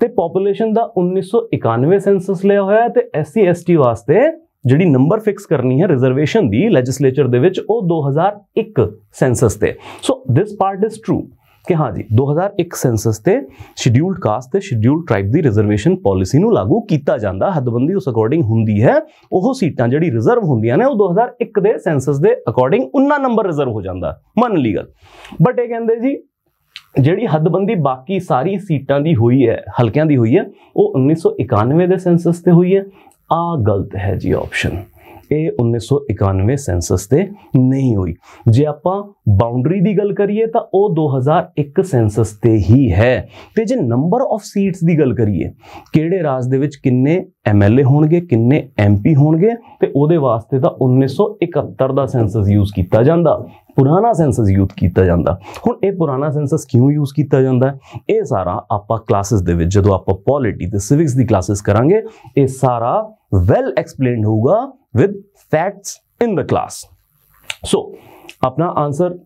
Speaker 1: ਤੇ ਪੋਪੂਲੇਸ਼ਨ ਦਾ 1991 ਸੈਂਸਸ ਲਿਆ ਹੋਇਆ ਹੈ ਤੇ ਐਸਸੀ ਐਸਟੀ ਵਾਸਤੇ ਜਿਹੜੀ ਨੰਬਰ ਫਿਕਸ ਕਰਨੀ ਹੈ ਰਿਜ਼ਰਵੇਸ਼ਨ ਦੀ ਲੈਜਿਸਲੇਚਰ ਦੇ ਵਿੱਚ ਉਹ 2001 ਸੈਂਸਸ ਤੇ। So this part is true ਕਿ ਹਾਂ ਜੀ 2001 ਸੈਂਸਸ ਤੇ ਸ਼ਡਿਊਲਡ ਕਾਸਟ ਤੇ ਸ਼ਡਿਊਲਡ ਟ੍ਰਾਈਬ ਦੀ ਰਿਜ਼ਰਵੇਸ਼ਨ ਪਾਲਿਸੀ ਨੂੰ ਲਾਗੂ ਕੀਤਾ ਜਾਂਦਾ, ਹੱਦਬੰਦੀ ਉਸ ਅਕੋਰਡਿੰਗ ਹੁੰਦੀ ਹੈ, ਉਹ ਸੀਟਾਂ ਜਿਹੜੀ ਰਿਜ਼ਰਵ ਹੁੰਦੀਆਂ ਨੇ, ਉਹ 2001 ਦੇ ਸੈਂਸਸ ਦੇ ਅਕੋਰਡਿੰਗ ਉਹਨਾਂ ਨੰਬਰ ਰਿਜ਼ਰਵ ਹੋ ਜਾਂਦਾ, ਮੰਨ ਲਈ ਗੱਲ। ਬਟ ਇਹ ਕਹਿੰਦੇ ਜੀ, ਜਿਹੜੀ ਹੱਦਬੰਦੀ ਬਾਕੀ ਸਾਰੀ ਸੀਟਾਂ ਦੀ ਹੋਈ ਹੈ, ਹਲਕਿਆਂ ਦੀ ਹੋਈ ਹੈ, ਉਹ 1991 ਦੇ ਸੈਂਸਸ ਤੇ ਹੋਈ ਹੈ। ਆ ਗਲਤ ਹੈ ਜੀ ਆਪਸ਼ਨ ਇਹ 1991 ਸੈਂਸਸ ਤੇ ਨਹੀਂ ਹੋਈ। ਜੇ ਆਪਾਂ ਬਾਉਂਡਰੀ ਦੀ ਗੱਲ ਕਰੀਏ ਤਾਂ ਉਹ 2001 ਸੈਂਸਸ ਤੇ ਹੀ ਹੈ। ਤੇ ਜੇ ਨੰਬਰ ਆਫ ਸੀਟਸ ਦੀ ਗੱਲ ਕਰੀਏ, ਕਿਹੜੇ ਰਾਜ ਦੇ ਵਿੱਚ ਕਿੰਨੇ ਐਮਐਲਏ ਹੋਣਗੇ, ਕਿੰਨੇ ਐਮਪੀ ਹੋਣਗੇ, ਤੇ ਉਹਦੇ ਵਾਸਤੇ ਤਾਂ 1971 ਦਾ ਸੈਂਸਸ ਯੂਜ਼ ਕੀਤਾ ਜਾਂਦਾ। ਪੁਰਾਣਾ ਸੈਂਸਸ ਯੂਜ਼ ਕੀਤਾ ਜਾਂਦਾ। ਹੁਣ ਇਹ ਪੁਰਾਣਾ ਸੈਂਸਸ ਕਿਉਂ ਯੂਜ਼ ਕੀਤਾ ਜਾਂਦਾ ਇਹ ਸਾਰਾ ਆਪਾਂ ਕਲਾਸਿਸ ਦੇ ਵਿੱਚ, ਜਦੋਂ ਆਪਾਂ ਪੋਲਿਟੀ ਤੇ ਸਿਵਿਕਸ ਦੀ ਕਲਾਸਿਸ ਕਰਾਂਗੇ, ਇਹ ਸਾਰਾ ਵੈਲ ਐਕਸਪਲੇਨਡ ਹੋਊਗਾ with facts in the class so ਆਪਣਾ ਆਨਸਰ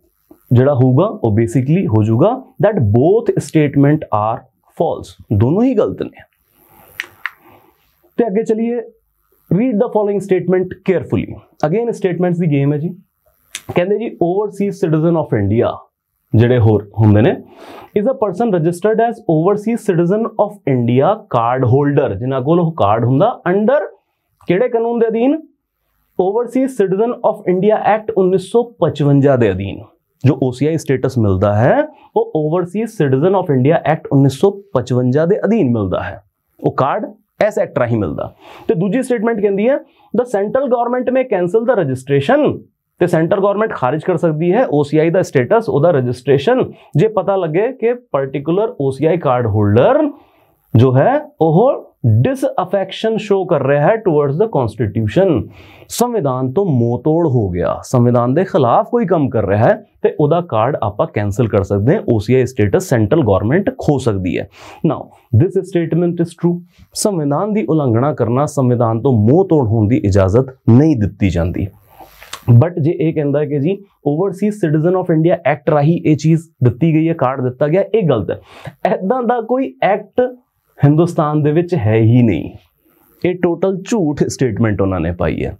Speaker 1: ਜਿਹੜਾ ਹੋਊਗਾ ਉਹ ਬੇਸਿਕਲੀ ਹੋ ਜਾਊਗਾ that both statement are false. ਦੋਨੋਂ ਹੀ ਗਲਤ ਨੇ ਤੇ ਅੱਗੇ ਚਲਿਏ read the following statement carefully again statements the game ਹੈ ਜੀ ਕਹਿੰਦੇ ਜੀ ਓਵਰਸੀਜ਼ ਸਿਟੀਜ਼ਨ ਆਫ ਇੰਡੀਆ ਜਿਹੜੇ ਹੋਰ ਹੁੰਦੇ ਨੇ is a person registered as overseas citizen of India card holder ਜਿਨ੍ਹਾਂ ਕੋਲ ਉਹ ਕਾਰਡ ਹੁੰਦਾ ਅੰਡਰ ਕਿਹੜੇ ਕਾਨੂੰਨ ਦੇ ਅਧੀਨ overseas citizen of India act 1955 ਦੇ ਅਧੀਨ ਜੋ OCI ਸਟੇਟਸ ਮਿਲਦਾ ਹੈ ਉਹ overseas citizen of India act 1955 ਦੇ ਅਧੀਨ ਮਿਲਦਾ ਹੈ ਉਹ ਕਾਰਡ ਇਸ ਐਕਟ ਰਾਹੀਂ ਮਿਲਦਾ ਤੇ ਦੂਜੀ ਸਟੇਟਮੈਂਟ ਕਹਿੰਦੀ ਹੈ the central government may cancel the registration ਤੇ ਸੈਂਟਰ ਗਵਰਨਮੈਂਟ ਖਾਰਜ ਕਰ ਸਕਦੀ ਹੈ OCI ਦਾ ਸਟੇਟਸ ਉਹਦਾ ਰਜਿਸਟ੍ਰੇਸ਼ਨ ਜੇ ਪਤਾ ਲੱਗੇ ਕਿ ਪਾਰਟਿਕੂਲਰ OCI ਕਾਰਡ ਹੋਲਡਰ ਜੋ ਹੈ ਉਹ ਡਿਸਅਫੈਕਸ਼ਨ ਸ਼ੋ ਕਰ ਰਿਹਾ ਹੈ ਟੁਵਰਡਸ ਦਾ ਕਨਸਟੀਟਿਊਸ਼ਨ ਸੰਵਿਧਾਨ ਤੋਂ ਮੋਤੋੜ ਹੋ ਗਿਆ। ਸੰਵਿਧਾਨ ਦੇ ਖਿਲਾਫ ਕੋਈ ਕੰਮ ਕਰ ਰਿਹਾ ਹੈ ਤੇ ਉਹਦਾ ਕਾਰਡ ਆਪਾਂ ਕੈਨਸਲ ਕਰ ਸਕਦੇ ਹਾਂ। OCI ਸਟੇਟਸ ਸੈਂਟਰਲ ਗਵਰਨਮੈਂਟ ਖੋ ਸਕਦੀ ਹੈ। Now this statement is true ਸੰਵਿਧਾਨ ਦੀ ਉਲੰਘਣਾ ਕਰਨਾ ਸੰਵਿਧਾਨ ਤੋਂ ਮੋਤੋੜ ਹੋਣ ਦੀ ਇਜਾਜ਼ਤ ਨਹੀਂ ਦਿੱਤੀ ਜਾਂਦੀ। ਬਟ ਜੇ ਇਹ ਕਹਿੰਦਾ ਕਿ ਜੀ overseas citizen of India act ਰਾਹੀਂ ਇਹ ਚੀਜ਼ ਦਿੱਤੀ ਗਈ ਹੈ, ਕਾਰਡ ਦਿੱਤਾ ਗਿਆ, ਇਹ ਗਲਤ ਹੈ। ਐਦਾਂ ਦਾ ਕੋਈ ਐਕਟ ਹਿੰਦੁਸਤਾਨ ਦੇ ਵਿੱਚ ਹੈ ਹੀ ਨਹੀਂ। ਇਹ ਟੋਟਲ ਝੂਠ ਸਟੇਟਮੈਂਟ ਉਹਨਾਂ ਨੇ ਪਾਈ ਹੈ।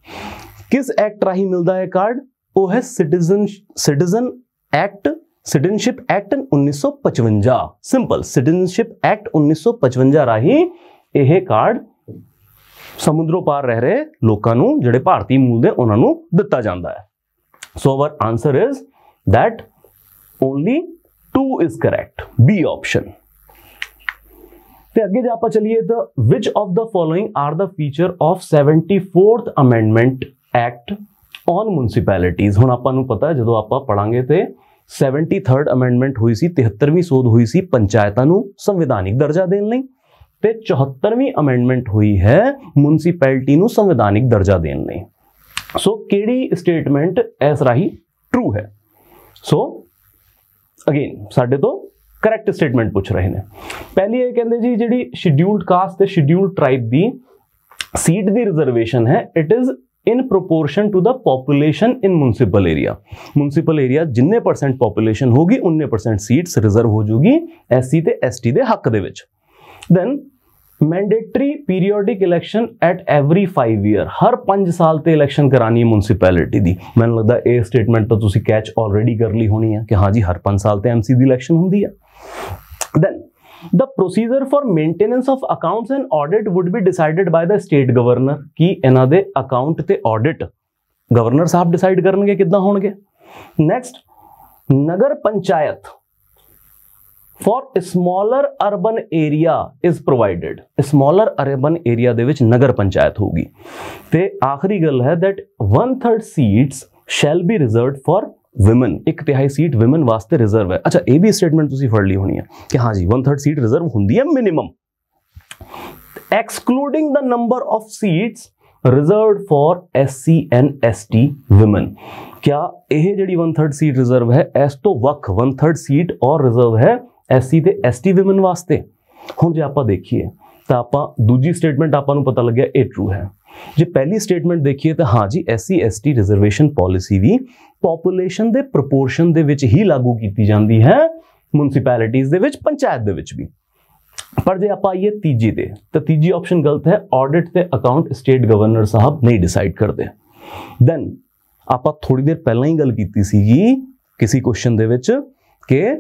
Speaker 1: ਕਿਸ ਐਕਟ ਰਾਹੀਂ ਮਿਲਦਾ ਹੈ ਕਾਰਡ ਉਹ ਹੈ citizen citizen act citizenship act 1955 simple citizenship act 1955 ਰਾਹੀਂ ਇਹ ਕਾਰਡ ਸਮੁੰਦਰੋਂ ਪਾਰ ਰਹਿ ਰਹੇ ਲੋਕਾਂ ਨੂੰ, ਜਿਹੜੇ ਭਾਰਤੀ ਮੂਲ ਦੇ ਉਹਨਾਂ ਨੂੰ ਦਿੱਤਾ ਜਾਂਦਾ ਹੈ। So our answer is that only 2 is correct B option ਤੇ ਅੱਗੇ ਜੇ ਆਪਾਂ ਚਲੀਏ ਤਾਂ which of the following are the feature of 74th amendment act on municipalities? ਹੁਣ ਆਪਾਂ ਨੂੰ ਪਤਾ ਜਦੋਂ ਆਪਾਂ ਪੜਾਂਗੇ ਤੇ 73rd ਅਮੈਂਡਮੈਂਟ ਹੋਈ ਸੀ 73ਵੀਂ ਸੋਧ ਹੋਈ ਸੀ ਪੰਚਾਇਤਾਂ ਨੂੰ ਸੰਵਿਧਾਨਿਕ ਦਰਜਾ ਦੇਣ ਲਈ ਤੇ 74ਵੀਂ ਅਮੈਂਡਮੈਂਟ ਹੋਈ ਹੈ ਮੁਨਿਸਪੈਲਿਟੀ ਨੂੰ ਸੰਵਿਧਾਨਿਕ ਦਰਜਾ ਦੇਣ ਲਈ। ਸੋ ਕਿਹੜੀ ਸਟੇਟਮੈਂਟ ਇਸ ਰਾਹੀਂ ਟਰੂ ਹੈ? ਸੋ ਅਗੇਨ ਸਾਡੇ ਤੋਂ ਕਰੈਕਟ ਸਟੇਟਮੈਂਟ ਪੁੱਛ ਰਹੇ ਨੇ। ਪਹਿਲੀ ਇਹ ਕਹਿੰਦੇ ਜੀ, ਜਿਹੜੀ ਸ਼ਡਿਊਲਡ ਕਾਸਟ ਤੇ ਸ਼ਡਿਊਲਡ ਟ੍ਰਾਈਬ ਦੀ ਸੀਟ ਦੀ ਰਿਜ਼ਰਵੇਸ਼ਨ ਹੈ it is in proportion to the population in municipal area municipal area ਜਿੰਨੇ ਪਰਸੈਂਟ ਪੋਪੂਲੇਸ਼ਨ ਹੋਗੀ ਉਨੇ ਪਰਸੈਂਟ ਸੀਟਸ ਰਿਜ਼ਰਵ ਹੋ ਜੂਗੀ ਐਸਸੀ ਤੇ ਐਸਟੀ ਦੇ ਹੱਕ ਦੇ ਵਿੱਚ। Then mandatory periodic election at every 5 year ਹਰ 5 ਸਾਲ ਤੇ ਇਲੈਕਸ਼ਨ ਕਰਾਣੀ ਹੈ ਮਿਊਨਿਸਪੈਲਿਟੀ ਦੀ। ਮੈਨੂੰ ਲੱਗਦਾ ਇਹ ਸਟੇਟਮੈਂਟ ਤਾਂ ਤੁਸੀਂ ਕੈਚ ਆਲਰੇਡੀ ਕਰ ਲਈ ਹੋਣੀ ਹੈ ਕਿ ਹਾਂ ਜੀ, ਹਰ 5 ਸਾਲ ਤੇ ਐਮਸੀ ਦੀ ਇਲੈਕਸ਼ਨ ਹੁੰਦੀ ਹੈ। Then the procedure for maintenance of accounts and audit would be decided by the state governor ਕਿ ਇਹਨਾਂ ਦੇ ਅਕਾਊਂਟ ਤੇ ਆਡਿਟ ਗਵਰਨਰ ਸਾਹਿਬ ਡਿਸਾਈਡ ਕਰਨਗੇ ਕਿੱਦਾਂ ਹੋਣਗੇ next nagar panchayat for smaller urban area is provided smaller urban area ਦੇ ਵਿੱਚ ਨਗਰ ਪੰਚਾਇਤ ਹੋਊਗੀ ਤੇ ਆਖਰੀ ਗੱਲ ਹੈ that 1/3 seats shall be reserved for women, ਇੱਕ ਤਿਹਾਈ ਸੀਟ women ਵਾਸਤੇ ਰਿਜ਼ਰਵ ਹੈ। ਅੱਛਾ, ਇਹ ਵੀ ਸਟੇਟਮੈਂਟ ਤੁਸੀਂ ਫੜ ਲਈ ਹੋਣੀ ਹੈ ਕਿ ਹਾਂ ਜੀ 1/3 ਸੀਟ ਰਿਜ਼ਰਵ ਹੁੰਦੀ ਹੈ minimum excluding the number of seats reserved for SC and ST women ਕਿਆ ਇਹ ਜਿਹੜੀ 1/3 ਸੀਟ ਰਿਜ਼ਰਵ ਹੈ, ਇਸ ਤੋਂ ਵੱਖ 1/3 ਸੀਟ ਔਰ ਰਿਜ਼ਰਵ ਹੈ SC ਤੇ ST women ਵਾਸਤੇ। ਹੁਣ ਜੇ ਆਪਾਂ ਦੇਖੀਏ, ਤਾਂ ਆਪਾਂ ਦੂਜੀ ਸਟੇਟਮੈਂਟ ਆਪਾਂ ਨੂੰ ਪਤਾ ਲੱਗਿਆ ਇਹ ਟਰੂ ਹੈ। ਜੇ ਪਹਿਲੀ ਸਟੇਟਮੈਂਟ ਦੇਖੀਏ ਤਾਂ ਹਾਂ ਜੀ ਐਸਸੀ ਐਸਟੀ ਰਿਜ਼ਰਵੇਸ਼ਨ ਪਾਲਿਸੀ ਵੀ ਪੋਪੂਲੇਸ਼ਨ ਦੇ ਪ੍ਰੋਪੋਰਸ਼ਨ ਦੇ ਵਿੱਚ ਹੀ ਲਾਗੂ ਕੀਤੀ ਜਾਂਦੀ ਹੈ ਮਿਊਨਿਸਪੈਲਿਟੀਆਂ ਦੇ ਵਿੱਚ, ਪੰਚਾਇਤ ਦੇ ਵਿੱਚ ਵੀ। ਪਰ ਜੇ ਆਪਾਂ ਆਈਏ ਤੀਜੀ ਤੇ, ਤਾਂ ਤੀਜੀ ਆਪਸ਼ਨ ਗਲਤ ਹੈ ਆਡਿਟ ਤੇ ਅਕਾਊਂਟ ਸਟੇਟ ਗਵਰਨਰ ਸਾਹਿਬ ਨਹੀਂ ਡਿਸਾਈਡ ਕਰਦੇ। ਦੈਨ ਆਪਾਂ ਥੋੜੀ ਦੇਰ ਪਹਿਲਾਂ ਹੀ ਗੱਲ ਕੀਤੀ ਸੀਗੀ ਕਿਸੇ ਕੁਐਸਚਨ ਦੇ ਵਿੱਚ ਕਿ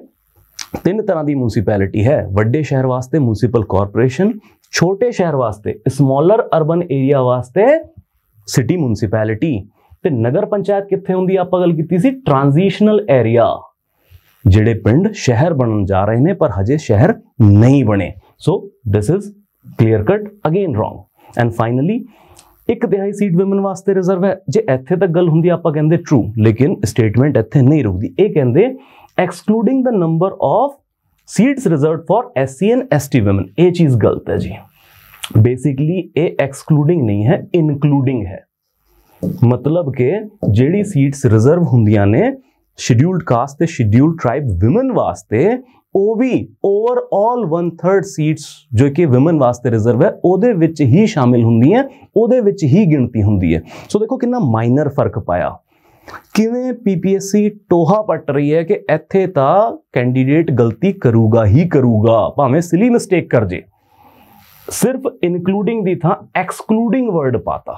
Speaker 1: ਤਿੰਨ ਤਰ੍ਹਾਂ ਦੀ ਮਿਊਨਿਸਪੈਲਿਟੀ ਹੈ, ਵੱਡੇ ਸ਼ਹਿਰ ਵਾਸਤੇ ਮਿਊਨਿਸਪਲ ਕਾਰਪੋਰੇਸ਼ਨ ਛੋਟੇ ਸ਼ਹਿਰ ਵਾਸਤੇ ਸਮਾਲਰ ਅਰਬਨ ਏਰੀਆ ਵਾਸਤੇ ਸਿਟੀ ਮਿਊਨਿਸਪੈਲਿਟੀ ਤੇ ਨਗਰ ਪੰਚਾਇਤ ਕਿੱਥੇ ਹੁੰਦੀ ਆਪਾਂ ਗੱਲ ਕੀਤੀ ਸੀ ਟ੍ਰਾਂਜੀਸ਼ਨਲ ਏਰੀਆ ਜਿਹੜੇ ਪਿੰਡ ਸ਼ਹਿਰ ਬਣਨ ਜਾ ਰਹੇ ਨੇ, ਪਰ ਹਜੇ ਸ਼ਹਿਰ ਨਹੀਂ ਬਣੇ। So this is clear cut again wrong and finally ਇੱਕ ਦਿਹਾਈ ਸੀਟ ਔਮਨ ਵਾਸਤੇ ਰਿਜ਼ਰਵ ਹੈ। ਜੇ ਇੱਥੇ ਤੱਕ ਗੱਲ ਹੁੰਦੀ ਆਪਾਂ ਕਹਿੰਦੇ ਟਰੂ ਲੇਕਿਨ ਸਟੇਟਮੈਂਟ ਇੱਥੇ ਨਹੀਂ ਰੁਕਦੀ। ਇਹ ਕਹਿੰਦੇ excluding the number of seats reserved for SC and ST women ਇਹ ਚੀਜ਼ ਗਲਤ ਹੈ ਜੀ। ਬੇਸਿਕਲੀ ਇਹ ਐਕਸਕਲੂਡਿੰਗ ਨਹੀਂ ਹੈ ਇਨਕਲੂਡਿੰਗ ਹੈ। ਮਤਲਬ ਕਿ ਜਿਹੜੀ ਸੀਟਸ ਰਿਜ਼ਰਵ ਹੁੰਦੀਆਂ ਨੇ ਸ਼ਡਿਊਲਡ ਕਾਸਟ ਤੇ ਸ਼ਡਿਊਲਡ ਟ੍ਰਾਈਬ ਔਮਨ ਵਾਸਤੇ, ਉਹ ਵੀ ਓਵਰਆਲ 1/3 ਸੀਟਸ ਜੋ ਕਿ ਔਮਨ ਵਾਸਤੇ ਰਿਜ਼ਰਵ ਹੈ, ਉਹਦੇ ਵਿੱਚ ਹੀ ਸ਼ਾਮਿਲ ਹੁੰਦੀਆਂ, ਉਹਦੇ ਵਿੱਚ ਹੀ ਗਿਣਤੀ ਹੁੰਦੀ ਹੈ। ਸੋ ਦੇਖੋ ਕਿੰਨਾ ਮਾਈਨਰ ਫ਼ਰਕ ਪਾਇਆ। ਕਿਵੇਂ ਪੀਪੀਐਸਸੀ ਟੋਹਾ ਪੱਟ ਰਹੀ ਹੈ ਕਿ ਇੱਥੇ ਤਾਂ ਕੈਂਡੀਡੇਟ ਗਲਤੀ ਕਰੂਗਾ ਹੀ ਕਰੂਗਾ, ਭਾਵੇਂ ਸਿਲੀ ਮਿਸਟੇਕ ਕਰ ਜੇ। ਸਿਰਫ ਇਨਕਲੂਡਿੰਗ ਦੀ ਥਾਂ ਐਕਸਕਲੂਡਿੰਗ ਵਰਡ ਪਾਤਾ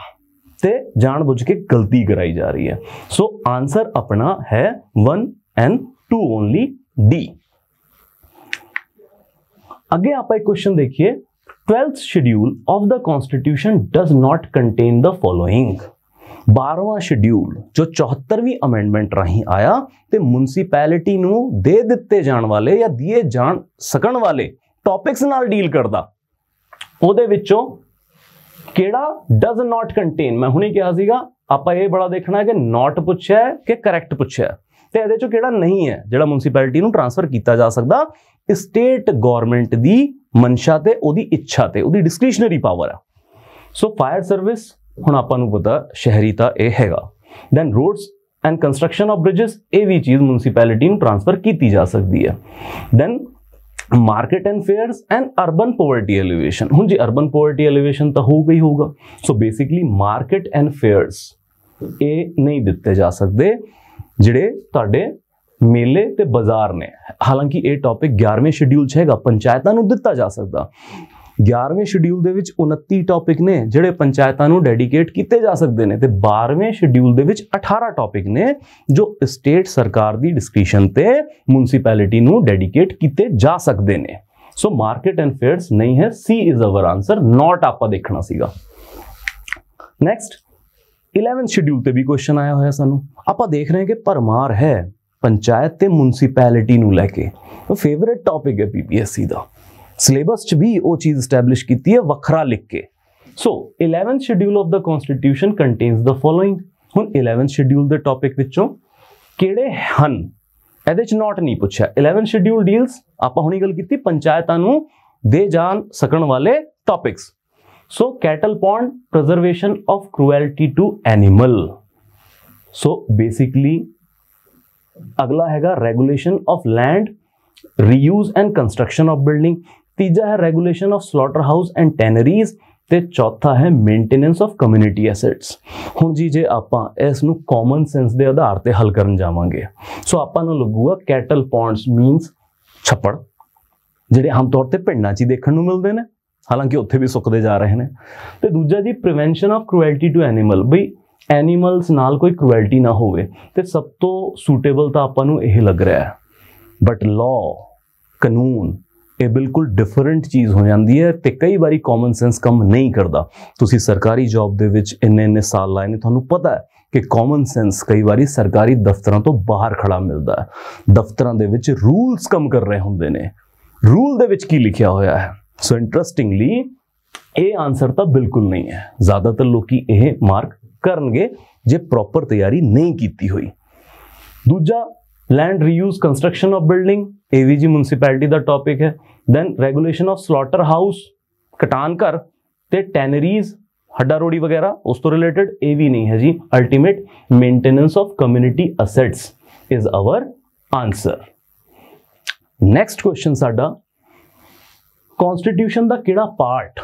Speaker 1: ਤੇ ਜਾਣਬੁੱਝ ਕੇ ਗਲਤੀ ਕਰਾਈ ਜਾ ਰਹੀ ਹੈ। ਸੋ ਆਨਸਰ ਆਪਣਾ ਹੈ 1 ਐਂਡ 2 ਓਨਲੀ ਡੀ ਅੱਗੇ ਆਪਾਂ ਇੱਕ ਕੁਐਸਚਨ ਦੇਖੀਏ। 12th schedule of the constitution does not contain the following 12ਵਾਂ schedule ਜੋ 74ਵੀਂ ਅਮੈਂਡਮੈਂਟ ਰਾਹੀਂ ਆਇਆ ਤੇ ਮੁਨਿਸਪੈਲਿਟੀ ਨੂੰ ਦੇ ਦਿੱਤੇ ਜਾਣ ਵਾਲੇ ਜਾਂ ਦਿਏ ਜਾਣ ਸਕਣ ਵਾਲੇ ਟੌਪਿਕਸ ਨਾਲ ਡੀਲ ਕਰਦਾ। ਉਹਦੇ ਵਿੱਚੋਂ ਕਿਹੜਾ ਡਸ ਨਾਟ ਕੰਟੇਨ ਮੈਂ ਹੁਣੇ ਕਿਹਾ ਸੀਗਾ, ਆਪਾਂ ਇਹ ਬੜਾ ਦੇਖਣਾ ਹੈ ਕਿ ਨਾਟ ਪੁੱਛਿਆ ਹੈ ਕਿ ਕਰੈਕਟ ਪੁੱਛਿਆ ਹੈ। ਤੇ ਇਹਦੇ ਚੋਂ ਕਿਹੜਾ ਨਹੀਂ ਹੈ, ਜਿਹੜਾ ਮਿਊਨਿਸਪੈਲਿਟੀ ਨੂੰ ਟ੍ਰਾਂਸਫਰ ਕੀਤਾ ਜਾ ਸਕਦਾ ਸਟੇਟ ਗਵਰਨਮੈਂਟ ਦੀ ਮਨਸ਼ਾ ਤੇ, ਉਹਦੀ ਇੱਛਾ ਤੇ, ਉਹਦੀ ਡਿਸਕ੍ਰਿਸ਼ਨਰੀ ਪਾਵਰ ਆ। ਸੋ ਫਾਇਰ ਸਰਵਿਸ ਹੁਣ ਆਪਾਂ ਨੂੰ ਪਤਾ ਸ਼ਹਿਰੀ ਤਾਂ ਇਹ ਹੈਗਾ। Then roads and construction of bridges ਇਹ ਵੀ ਚੀਜ਼ ਮਿਊਨਿਸਪੈਲਿਟੀ ਨੂੰ ਟ੍ਰਾਂਸਫਰ ਕੀਤੀ ਜਾ ਸਕਦੀ ਹੈ। Then market and fares and urban poverty alleviation ਹੁਣ ਜੀ ਅਰਬਨ ਪੋਵਰਟੀ ਐਲੀਵੇਸ਼ਨ ਤਾਂ ਹੋਊਗਾ ਹੀ ਹੋਊਗਾ। So basically market and fares ਇਹ ਨਹੀਂ ਦਿੱਤੇ ਜਾ ਸਕਦੇ, ਜਿਹੜੇ ਤੁਹਾਡੇ ਮੇਲੇ ਤੇ ਬਾਜ਼ਾਰ ਨੇ। ਹਾਲਾਂਕਿ ਇਹ ਟੌਪਿਕ 11ਵੇਂ ਸ਼ਡਿਊਲ 'ਚ ਹੈਗਾ, ਪੰਚਾਇਤਾਂ ਨੂੰ ਦਿੱਤਾ ਜਾ ਸਕਦਾ। 11ਵੇਂ ਸ਼ਡਿਊਲ ਦੇ ਵਿੱਚ 29 ਟੌਪਿਕ ਨੇ ਜਿਹੜੇ ਪੰਚਾਇਤਾਂ ਨੂੰ ਡੈਡੀਕੇਟ ਕੀਤੇ ਜਾ ਸਕਦੇ ਨੇ ਤੇ 12ਵੇਂ ਸ਼ਡਿਊਲ ਦੇ ਵਿੱਚ 18 ਟੌਪਿਕ ਨੇ ਜੋ ਸਟੇਟ ਸਰਕਾਰ ਦੀ ਡਿਸਕ੍ਰਿਸ਼ਨ ਤੇ ਮਿਊਨਿਸਪੈਲਿਟੀ ਨੂੰ ਡੈਡੀਕੇਟ ਕੀਤੇ ਜਾ ਸਕਦੇ ਨੇ। ਸੋ ਮਾਰਕੀਟ ਐਂਡ ਫੇਅਰਸ ਨਹੀਂ ਹੈ C is our answer not ਆਪਾਂ ਦੇਖਣਾ ਸੀਗਾ। ਨੈਕਸਟ 11th ਸ਼ਡਿਊਲ ਤੇ ਵੀ ਕੁਐਸਚਨ ਆਇਆ ਹੋਇਆ ਸਾਨੂੰ। ਆਪਾਂ ਦੇਖ ਰਹੇ ਹਾਂ ਕਿ ਪਰਮਾਰ ਹੈ ਪੰਚਾਇਤ ਤੇ ਮਿਊਨਿਸਪੈਲਿਟੀ ਨੂੰ ਲੈ ਕੇ। ਉਹ ਫੇਵਰਿਟ ਟੌਪਿਕ ਹੈ ਪੀਪੀਐਸਸੀ ਦਾ। ਸਿਲੇਬਸ 'ਚ ਵੀ ਉਹ ਚੀਜ਼ ਸਟੈਬਲਿਸ਼ ਕੀਤੀ ਹੈ ਵੱਖਰਾ ਲਿਖ ਕੇ। So 11th schedule of the constitution contains the following ਹੁਣ 11th ਸ਼ਡਿਊਲ ਦੇ ਟੌਪਿਕ ਵਿੱਚੋਂ ਕਿਹੜੇ ਹਨ? ਇਹਦੇ 'ਚ ਨਾਟ ਨਹੀਂ ਪੁੱਛਿਆ। 11th ਸ਼ਡਿਊਲ ਡੀਲਸ ਆਪਾਂ ਹੁਣੀ ਗੱਲ ਕੀਤੀ, ਪੰਚਾਇਤਾਂ ਨੂੰ ਦੇ ਜਾਣ, ਸਕਣ ਵਾਲੇ topics so cattle pound preservation of cruelty to animal so basically ਅਗਲਾ ਹੈਗਾ regulation of land reuse and construction of building ਤੀਜਾ ਹੈ regulation of slaughter house and tanneries ਤੇ ਚੌਥਾ ਹੈ ਮੇਨਟੇਨੈਂਸ ਆਫ ਕਮਿਊਨਿਟੀ ਐਸੈਟਸ। ਹੁਣ ਜੀ, ਜੇ ਆਪਾਂ ਇਸ ਨੂੰ ਕਾਮਨ ਸੈਂਸ ਦੇ ਆਧਾਰ ਤੇ ਹੱਲ ਕਰਨ ਜਾਵਾਂਗੇ, ਸੋ ਆਪਾਂ ਨੂੰ ਲੱਗੂਗਾ ਕੈਟਲ ਪੌਂਡਸ ਮੀਨਸ ਛੱਪੜ, ਜਿਹੜੇ ਆਮ ਤੌਰ ਤੇ ਪਿੰਡਾਂ 'ਚ ਹੀ ਦੇਖਣ ਨੂੰ ਮਿਲਦੇ ਨੇ, ਹਾਲਾਂਕਿ ਉੱਥੇ ਵੀ ਸੁੱਕਦੇ ਜਾ ਰਹੇ ਨੇ। ਤੇ ਦੂਜਾ ਜੀ prevention of cruelty to animal ਬਈ ਐਨੀਮਲਸ ਨਾਲ ਕੋਈ ਕ੍ਰੂਐਲਟੀ ਨਾ ਹੋਵੇ, ਤੇ ਸਭ ਤੋਂ ਸੂਟੇਬਲ ਤਾਂ ਆਪਾਂ ਨੂੰ ਇਹ ਲੱਗ ਰਿਹਾ ਹੈ। ਬਟ ਲਾਅ ਕਾਨੂੰਨ ਇਹ ਬਿਲਕੁਲ ਡਿਫਰੈਂਟ ਚੀਜ਼ ਹੋ ਜਾਂਦੀ ਹੈ ਤੇ ਕਈ ਵਾਰੀ ਕਾਮਨ ਸੈਂਸ ਕੰਮ ਨਹੀਂ ਕਰਦਾ। ਤੁਸੀਂ ਸਰਕਾਰੀ ਜੌਬ ਦੇ ਵਿੱਚ ਇੰਨੇ ਇੰਨੇ ਸਾਲ ਲਾਏ ਨੇ, ਤੁਹਾਨੂੰ ਪਤਾ ਹੈ ਕਿ ਕਾਮਨ ਸੈਂਸ ਕਈ ਵਾਰੀ ਸਰਕਾਰੀ ਦਫ਼ਤਰਾਂ ਤੋਂ ਬਾਹਰ ਖੜਾ ਮਿਲਦਾ ਹੈ। ਦਫ਼ਤਰਾਂ ਦੇ ਵਿੱਚ ਰੂਲਸ ਕੰਮ ਕਰ ਰਹੇ ਹੁੰਦੇ ਨੇ। ਰੂਲ ਦੇ ਵਿੱਚ ਕੀ ਲਿਖਿਆ ਹੋਇਆ ਹੈ? ਸੋ ਇੰਟਰਸਟਿੰਗਲੀ ਇਹ ਆਨਸਰ ਤਾਂ ਬਿਲਕੁਲ ਨਹੀਂ ਹੈ। ਜ਼ਿਆਦਾਤਰ ਲੋਕੀ ਇਹ ਮਾਰਕ ਕਰਨਗੇ ਜੇ ਪ੍ਰੋਪਰ ਤਿਆਰੀ ਨਹੀਂ ਕੀਤੀ ਹੋਈ। ਦੂਜਾ land reuse construction of building ਏਵੀਜੀ municipality ਦਾ ਟੌਪਿਕ ਹੈ। Then regulation of slaughter house ਕਟਾਨ ਘਰ ਤੇ ਟੈਨਰੀਜ਼ ਹੱਡਾ ਰੋੜੀ ਵਗੈਰਾ, ਉਸ ਤੋਂ ਰਿਲੇਟਡ ਇਹ ਵੀ ਨਹੀਂ ਹੈ ਜੀ। Ultimate maintenance of community assets is our answer next question ਸਾਡਾ ਕਨਸਟੀਟਿਊਸ਼ਨ ਦਾ ਕਿਹੜਾ ਪਾਰਟ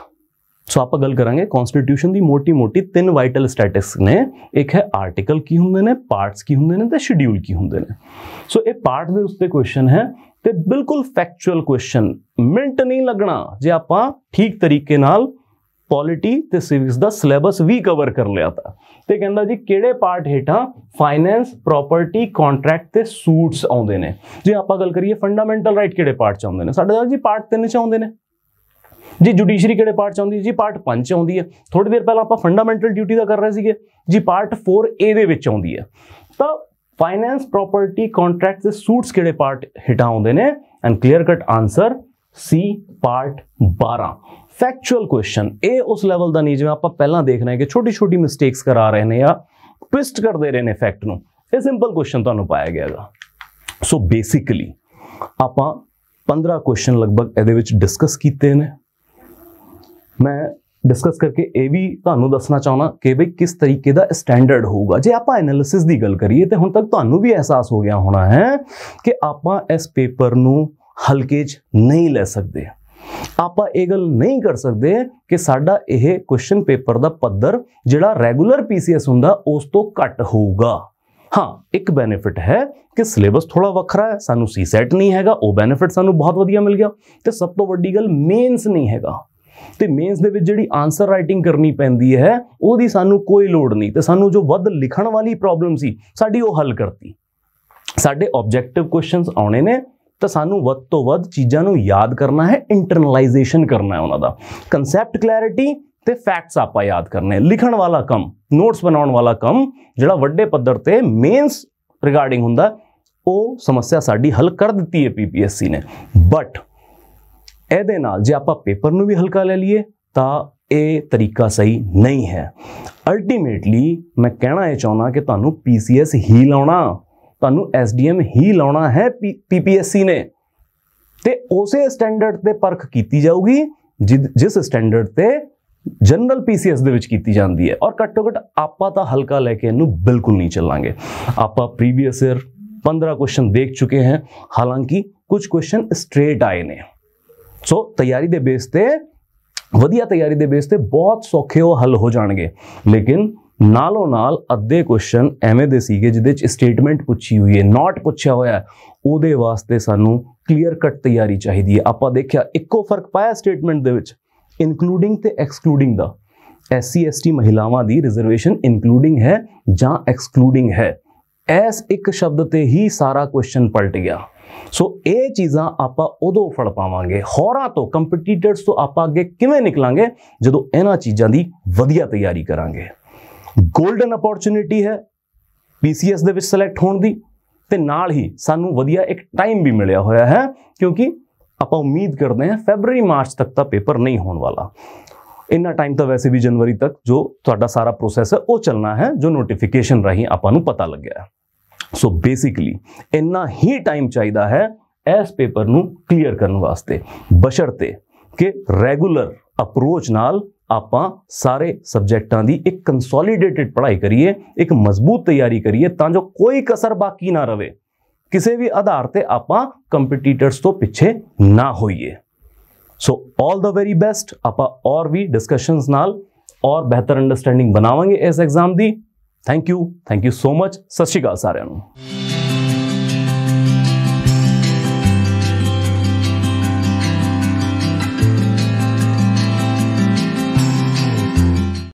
Speaker 1: ਸੋ ਆਪਾਂ ਗੱਲ ਕਰਾਂਗੇ ਕਨਸਟੀਟਿਊਸ਼ਨ ਦੀ ਮੋਟੀ-ਮੋਟੀ ਤਿੰਨ ਵਾਈਟਲ ਸਟੈਟਿਕਸ ਨੇ। ਇੱਕ ਹੈ ਆਰਟੀਕਲ ਕੀ ਹੁੰਦੇ ਨੇ ਪਾਰਟਸ ਕੀ ਹੁੰਦੇ ਨੇ ਤੇ ਸ਼ਡਿਊਲ ਕੀ ਹੁੰਦੇ ਨੇ। ਸੋ ਇਹ ਪਾਰਟ ਦੇ ਉੱਤੇ ਕੁਐਸਚਨ ਹੈ ਤੇ ਬਿਲਕੁਲ ਫੈਕਚੁਅਲ ਕੁਐਸਚਨ ਮਿੰਟ ਨਹੀਂ ਲੱਗਣਾ, ਜੇ ਆਪਾਂ ਠੀਕ ਤਰੀਕੇ ਨਾਲ ਪੋਲਿਟੀ ਤੇ ਸਿਵਿਕਸ ਦਾ ਸਿਲੇਬਸ ਵੀ ਕਵਰ ਕਰ ਲਿਆ ਤਾਂ। ਤੇ ਕਹਿੰਦਾ ਜੀ, ਕਿਹੜੇ ਪਾਰਟ ਹੇਠਾਂ ਫਾਈਨੈਂਸ ਪ੍ਰਾਪਰਟੀ ਕੰਟਰੈਕਟ ਤੇ ਸੂਟਸ ਆਉਂਦੇ ਨੇ? ਜੇ ਆਪਾਂ ਗੱਲ ਕਰੀਏ ਫੰਡਾਮੈਂਟਲ ਰਾਈਟ ਕਿਹੜੇ ਪਾਰਟ ਚ ਆਉਂਦੇ ਨੇ? ਸਾਡੇ ਜੀ ਪਾਰਟ 3 ਚ ਆਉਂਦੇ ਨੇ। ਜੀ ਜੁਡੀਸ਼ਰੀ ਕਿਹੜੇ ਪਾਰਟ ਚ ਆਉਂਦੀ ਹੈ ਜੀ? ਪਾਰਟ 5 ਚ ਆਉਂਦੀ ਹੈ। ਥੋੜੀ ਦੇਰ ਪਹਿਲਾਂ ਆਪਾਂ ਫੰਡਾਮੈਂਟਲ ਡਿਊਟੀ ਦਾ ਕਰ ਰਹੇ ਸੀਗੇ। ਜੀ ਪਾਰਟ 4 ਏ ਦੇ ਵਿੱਚ ਆਉਂਦੀ ਹੈ। ਤਾਂ ਫਾਈਨੈਂਸ ਪ੍ਰਾਪਰਟੀ ਕੰਟਰੈਕਟ ਦੇ ਸੂਟਸ ਕਿਹੜੇ ਪਾਰਟ ਹੇਠਾਂ ਆਉਂਦੇ ਨੇ? And clear cut answer C part 12 factual question ਇਹ ਉਸ ਲੈਵਲ ਦਾ ਨਹੀਂ, ਜਿਵੇਂ ਆਪਾਂ ਪਹਿਲਾਂ ਦੇਖ ਰਹੇ ਹਾਂ ਕਿ ਛੋਟੀ ਛੋਟੀ ਮਿਸਟੇਕਸ ਕਰਾ ਰਹੇ ਨੇ ਜਾਂ ਟਵਿਸਟ ਕਰਦੇ ਰਹੇ ਨੇ ਫੈਕਟ ਨੂੰ। ਇਹ ਸਿੰਪਲ ਕੁਐਸਚਨ ਤੁਹਾਨੂੰ ਪਾਇਆ ਗਿਆ ਹੈਗਾ। ਸੋ ਬੇਸਿਕਲੀ ਆਪਾਂ 15 ਕੁਐਸਚਨ ਲਗਭਗ ਇਹਦੇ ਵਿੱਚ ਡਿਸਕਸ ਕੀਤੇ ਨੇ। ਮੈਂ ਡਿਸਕਸ ਕਰਕੇ ਇਹ ਵੀ ਤੁਹਾਨੂੰ ਦੱਸਣਾ ਚਾਹਣਾ ਕਿ ਬਈ ਕਿਸ ਤਰੀਕੇ ਦਾ ਸਟੈਂਡਰਡ ਹੋਊਗਾ। ਜੇ ਆਪਾਂ ਐਨਾਲਿਸਿਸ ਦੀ ਗੱਲ ਕਰੀਏ ਤੇ ਹੁਣ ਤੱਕ ਤੁਹਾਨੂੰ ਵੀ ਅਹਿਸਾਸ ਹੋ ਗਿਆ ਹੋਣਾ ਹੈ ਕਿ ਆਪਾਂ ਇਸ ਪੇਪਰ ਨੂੰ ਹਲਕੇ 'ਚ ਨਹੀਂ ਲੈ ਸਕਦੇ। ਆਪਾਂ ਇਹ ਗੱਲ ਨਹੀਂ ਕਰ ਸਕਦੇ ਕਿ ਸਾਡਾ ਇਹ ਕੁਐਸਚਨ ਪੇਪਰ ਦਾ ਪੱਧਰ ਜਿਹੜਾ ਰੈਗੂਲਰ ਪੀਸੀਐਸ ਹੁੰਦਾ ਉਸ ਤੋਂ ਘੱਟ ਹੋਊਗਾ। ਹਾਂ, ਇੱਕ ਬੈਨੀਫਿਟ ਹੈ ਕਿ ਸਿਲੇਬਸ ਥੋੜਾ ਵੱਖਰਾ ਹੈ, ਸਾਨੂੰ ਸੀ ਸੈਟ ਨਹੀਂ ਹੈਗਾ, ਉਹ ਬੈਨੀਫਿਟ ਸਾਨੂੰ ਬਹੁਤ ਵਧੀਆ ਮਿਲ ਗਿਆ। ਤੇ ਸਭ ਤੋਂ ਵੱਡੀ ਗੱਲ ਮੇਨਸ ਨਹੀਂ ਹੈਗਾ। ਤੇ ਮੇਨਸ ਦੇ ਵਿੱਚ ਜਿਹੜੀ ਆਨਸਰ ਰਾਈਟਿੰਗ ਕਰਨੀ ਪੈਂਦੀ ਹੈ, ਉਹਦੀ ਸਾਨੂੰ ਕੋਈ ਲੋੜ ਨਹੀਂ। ਤੇ ਸਾਨੂੰ ਜੋ ਵੱਧ ਲਿਖਣ ਵਾਲੀ ਪ੍ਰੋਬਲਮ ਸੀ, ਸਾਡੀ ਉਹ ਹੱਲ ਕਰਤੀ। ਸਾਡੇ ਆਬਜੈਕਟਿਵ ਕੁਐਸਚਨਸ ਆਉਣੇ ਨੇ, ਤਾਂ ਸਾਨੂੰ ਵੱਧ ਤੋਂ ਵੱਧ ਚੀਜ਼ਾਂ ਨੂੰ ਯਾਦ ਕਰਨਾ ਹੈ ਇੰਟਰਨਲਾਈਜੇਸ਼ਨ ਕਰਨਾ ਹੈ ਉਹਨਾਂ ਦਾ। ਕਨਸੈਪਟ ਕਲੈਰਿਟੀ ਤੇ ਫੈਕਟਸ ਆਪਾਂ ਯਾਦ ਕਰਨੇ ਲਿਖਣ ਵਾਲਾ ਕੰਮ ਨੋਟਸ ਬਣਾਉਣ ਵਾਲਾ ਕੰਮ, ਜਿਹੜਾ ਵੱਡੇ ਪੱਧਰ ਤੇ ਮੇਨਸ ਰਿਗਾਰਡਿੰਗ ਹੁੰਦਾ, ਉਹ ਸਮੱਸਿਆ ਸਾਡੀ ਹੱਲ ਕਰ ਦਿੱਤੀ ਹੈ ਪੀਪੀਐਸਸੀ ਨੇ। ਬਟ ਇਹਦੇ ਨਾਲ ਜੇ ਆਪਾਂ ਪੇਪਰ ਨੂੰ ਵੀ ਹਲਕਾ ਲੈ ਲਈਏ, ਤਾਂ ਇਹ ਤਰੀਕਾ ਸਹੀ ਨਹੀਂ ਹੈ। ਅਲਟੀਮੇਟਲੀ ਮੈਂ ਕਹਿਣਾ ਇਹ ਚਾਹੁੰਦਾ ਕਿ ਤੁਹਾਨੂੰ ਪੀਸੀਐਸ ਹੀ ਲਾਉਣਾ, ਤੁਹਾਨੂੰ ਐਸਡੀਐਮ ਹੀ ਲਾਉਣਾ ਹੈ ਪੀਪੀਐਸਸੀ ਨੇ। ਤੇ ਉਸੇ ਸਟੈਂਡਰਡ ਤੇ ਪਰਖ ਕੀਤੀ ਜਾਊਗੀ ਜਿਸ ਸਟੈਂਡਰਡ ਤੇ ਜਨਰਲ ਪੀਸੀਐਸ ਦੇ ਵਿੱਚ ਕੀਤੀ ਜਾਂਦੀ ਹੈ। ਔਰ ਘੱਟੋ ਘੱਟ ਆਪਾਂ ਤਾਂ ਹਲਕਾ ਲੈ ਕੇ ਇਹਨੂੰ ਬਿਲਕੁਲ ਨਹੀਂ ਚੱਲਾਂਗੇ। ਆਪਾਂ ਪ੍ਰੀਵੀਅਸ ਈਅਰ 15 ਕੁਐਸਚਨ ਦੇਖ ਚੁੱਕੇ ਹਾਂ, ਹਾਲਾਂਕਿ ਕੁਝ ਕੁਐਸਚਨ ਸਟ੍ਰੇਟ ਆਏ ਨੇ। ਸੋ ਤਿਆਰੀ ਦੇ ਬੇਸ ਤੇ ਵਧੀਆ ਤਿਆਰੀ ਦੇ ਬੇਸ ਤੇ ਬਹੁਤ ਸੌਖੇ ਉਹ ਹੱਲ ਹੋ ਜਾਣਗੇ ਲੇਕਿਨ ਨਾਲੋਂ ਨਾਲ ਅੱਧੇ ਕੁਐਸਚਨ ਐਵੇਂ ਦੇ ਸੀਗੇ ਜਿਹਦੇ ਚ ਸਟੇਟਮੈਂਟ ਪੁੱਛੀ ਹੋਈ ਹੈ ਨਾਟ ਪੁੱਛਿਆ ਹੋਇਆ ਉਹਦੇ ਵਾਸਤੇ ਸਾਨੂੰ ਕਲੀਅਰ ਕੱਟ ਤਿਆਰੀ ਚਾਹੀਦੀ ਹੈ ਆਪਾਂ ਦੇਖਿਆ ਇੱਕੋ ਫ਼ਰਕ ਪਾਇਆ ਸਟੇਟਮੈਂਟ ਦੇ ਵਿੱਚ ਇਨਕਲੂਡਿੰਗ ਤੇ ਐਕਸਕਲੂਡਿੰਗ ਦਾ ਐਸਸੀ ਐਸਟੀ ਮਹਿਲਾਵਾਂ ਦੀ ਰਿਜ਼ਰਵੇਸ਼ਨ ਇਨਕਲੂਡਿੰਗ ਹੈ ਜਾਂ ਐਕਸਕਲੂਡਿੰਗ ਹੈ ਐਸ ਇੱਕ ਸ਼ਬਦ ਤੇ ਹੀ ਸਾਰਾ ਕੁਐਸਚਨ ਪਲਟ ਗਿਆ ਸੋ ਇਹ ਚੀਜ਼ਾਂ ਆਪਾਂ ਉਦੋਂ ਫੜ ਪਾਵਾਂਗੇ। ਹੋਰਾਂ ਤੋਂ ਕੰਪੀਟੀਟਰਸ ਤੋਂ ਆਪਾਂ ਅੱਗੇ ਕਿਵੇਂ ਨਿਕਲਾਂਗੇ? ਜਦੋਂ ਇਹਨਾਂ ਚੀਜ਼ਾਂ ਦੀ ਵਧੀਆ ਤਿਆਰੀ ਕਰਾਂਗੇ। 골ਡਨ ਅਪੋਰਚੁਨਿਟੀ ਹੈ ਪੀਸੀਐਸ ਦੇ ਵਿੱਚ ਸਿਲੈਕਟ ਹੋਣ ਦੀ ਤੇ ਨਾਲ ਹੀ ਸਾਨੂੰ ਵਧੀਆ ਇੱਕ ਟਾਈਮ ਵੀ ਮਿਲਿਆ ਹੋਇਆ ਹੈ, ਕਿਉਂਕਿ ਆਪਾਂ ਉਮੀਦ ਕਰਦੇ ਹਾਂ ਫੈਬਰੂਅਰੀ ਮਾਰਚ ਤੱਕ ਤਾਂ ਪੇਪਰ ਨਹੀਂ ਹੋਣ ਵਾਲਾ। ਇੰਨਾ ਟਾਈਮ ਤਾਂ ਵੈਸੇ ਵੀ ਜਨਵਰੀ ਤੱਕ ਜੋ ਤੁਹਾਡਾ ਸਾਰਾ ਪ੍ਰੋਸੈਸ ਹੈ, ਉਹ ਚੱਲਣਾ ਹੈ, ਜੋ ਨੋਟੀਫਿਕੇਸ਼ਨ ਰਾਹੀਂ ਆਪਾਂ ਨੂੰ ਪਤਾ ਲੱਗਿਆ ਸੋ ਬੇਸਿਕਲੀ ਇੰਨਾ ਹੀ ਟਾਈਮ ਚਾਹੀਦਾ ਹੈ ਇਸ ਪੇਪਰ ਨੂੰ ਕਲੀਅਰ ਕਰਨ ਵਾਸਤੇ ਬਸ਼ਰਤੇ ਕਿ ਰੈਗੂਲਰ ਅਪਰੋਚ ਨਾਲ ਆਪਾਂ ਸਾਰੇ ਸਬਜੈਕਟਾਂ ਦੀ ਇੱਕ ਕੰਸੋਲੀਡੇਟਿਡ ਪੜ੍ਹਾਈ ਕਰੀਏ, ਇੱਕ ਮਜ਼ਬੂਤ ਤਿਆਰੀ ਕਰੀਏ, ਤਾਂ ਜੋ ਕੋਈ ਕਸਰ ਬਾਕੀ ਨਾ ਰਵੇ। ਕਿਸੇ ਵੀ ਆਧਾਰ ਤੇ ਆਪਾਂ ਕੰਪੀਟੀਟਰਸ ਤੋਂ ਪਿੱਛੇ ਨਾ ਹੋਈਏ। ਸੋ ਆਲ ਦਾ ਵੈਰੀ ਬੈਸਟ ਆਪਾਂ ਔਰ ਵੀ ਡਿਸਕਸ਼ਨਸ ਨਾਲ ਔਰ ਬਿਹਤਰ ਅੰਡਰਸਟੈਂਡਿੰਗ ਬਣਾਵਾਂਗੇ ਇਸ exam the. Thank you thank you so much Sat Sri Akal ਸਾਰਿਆਂ ਨੂੰ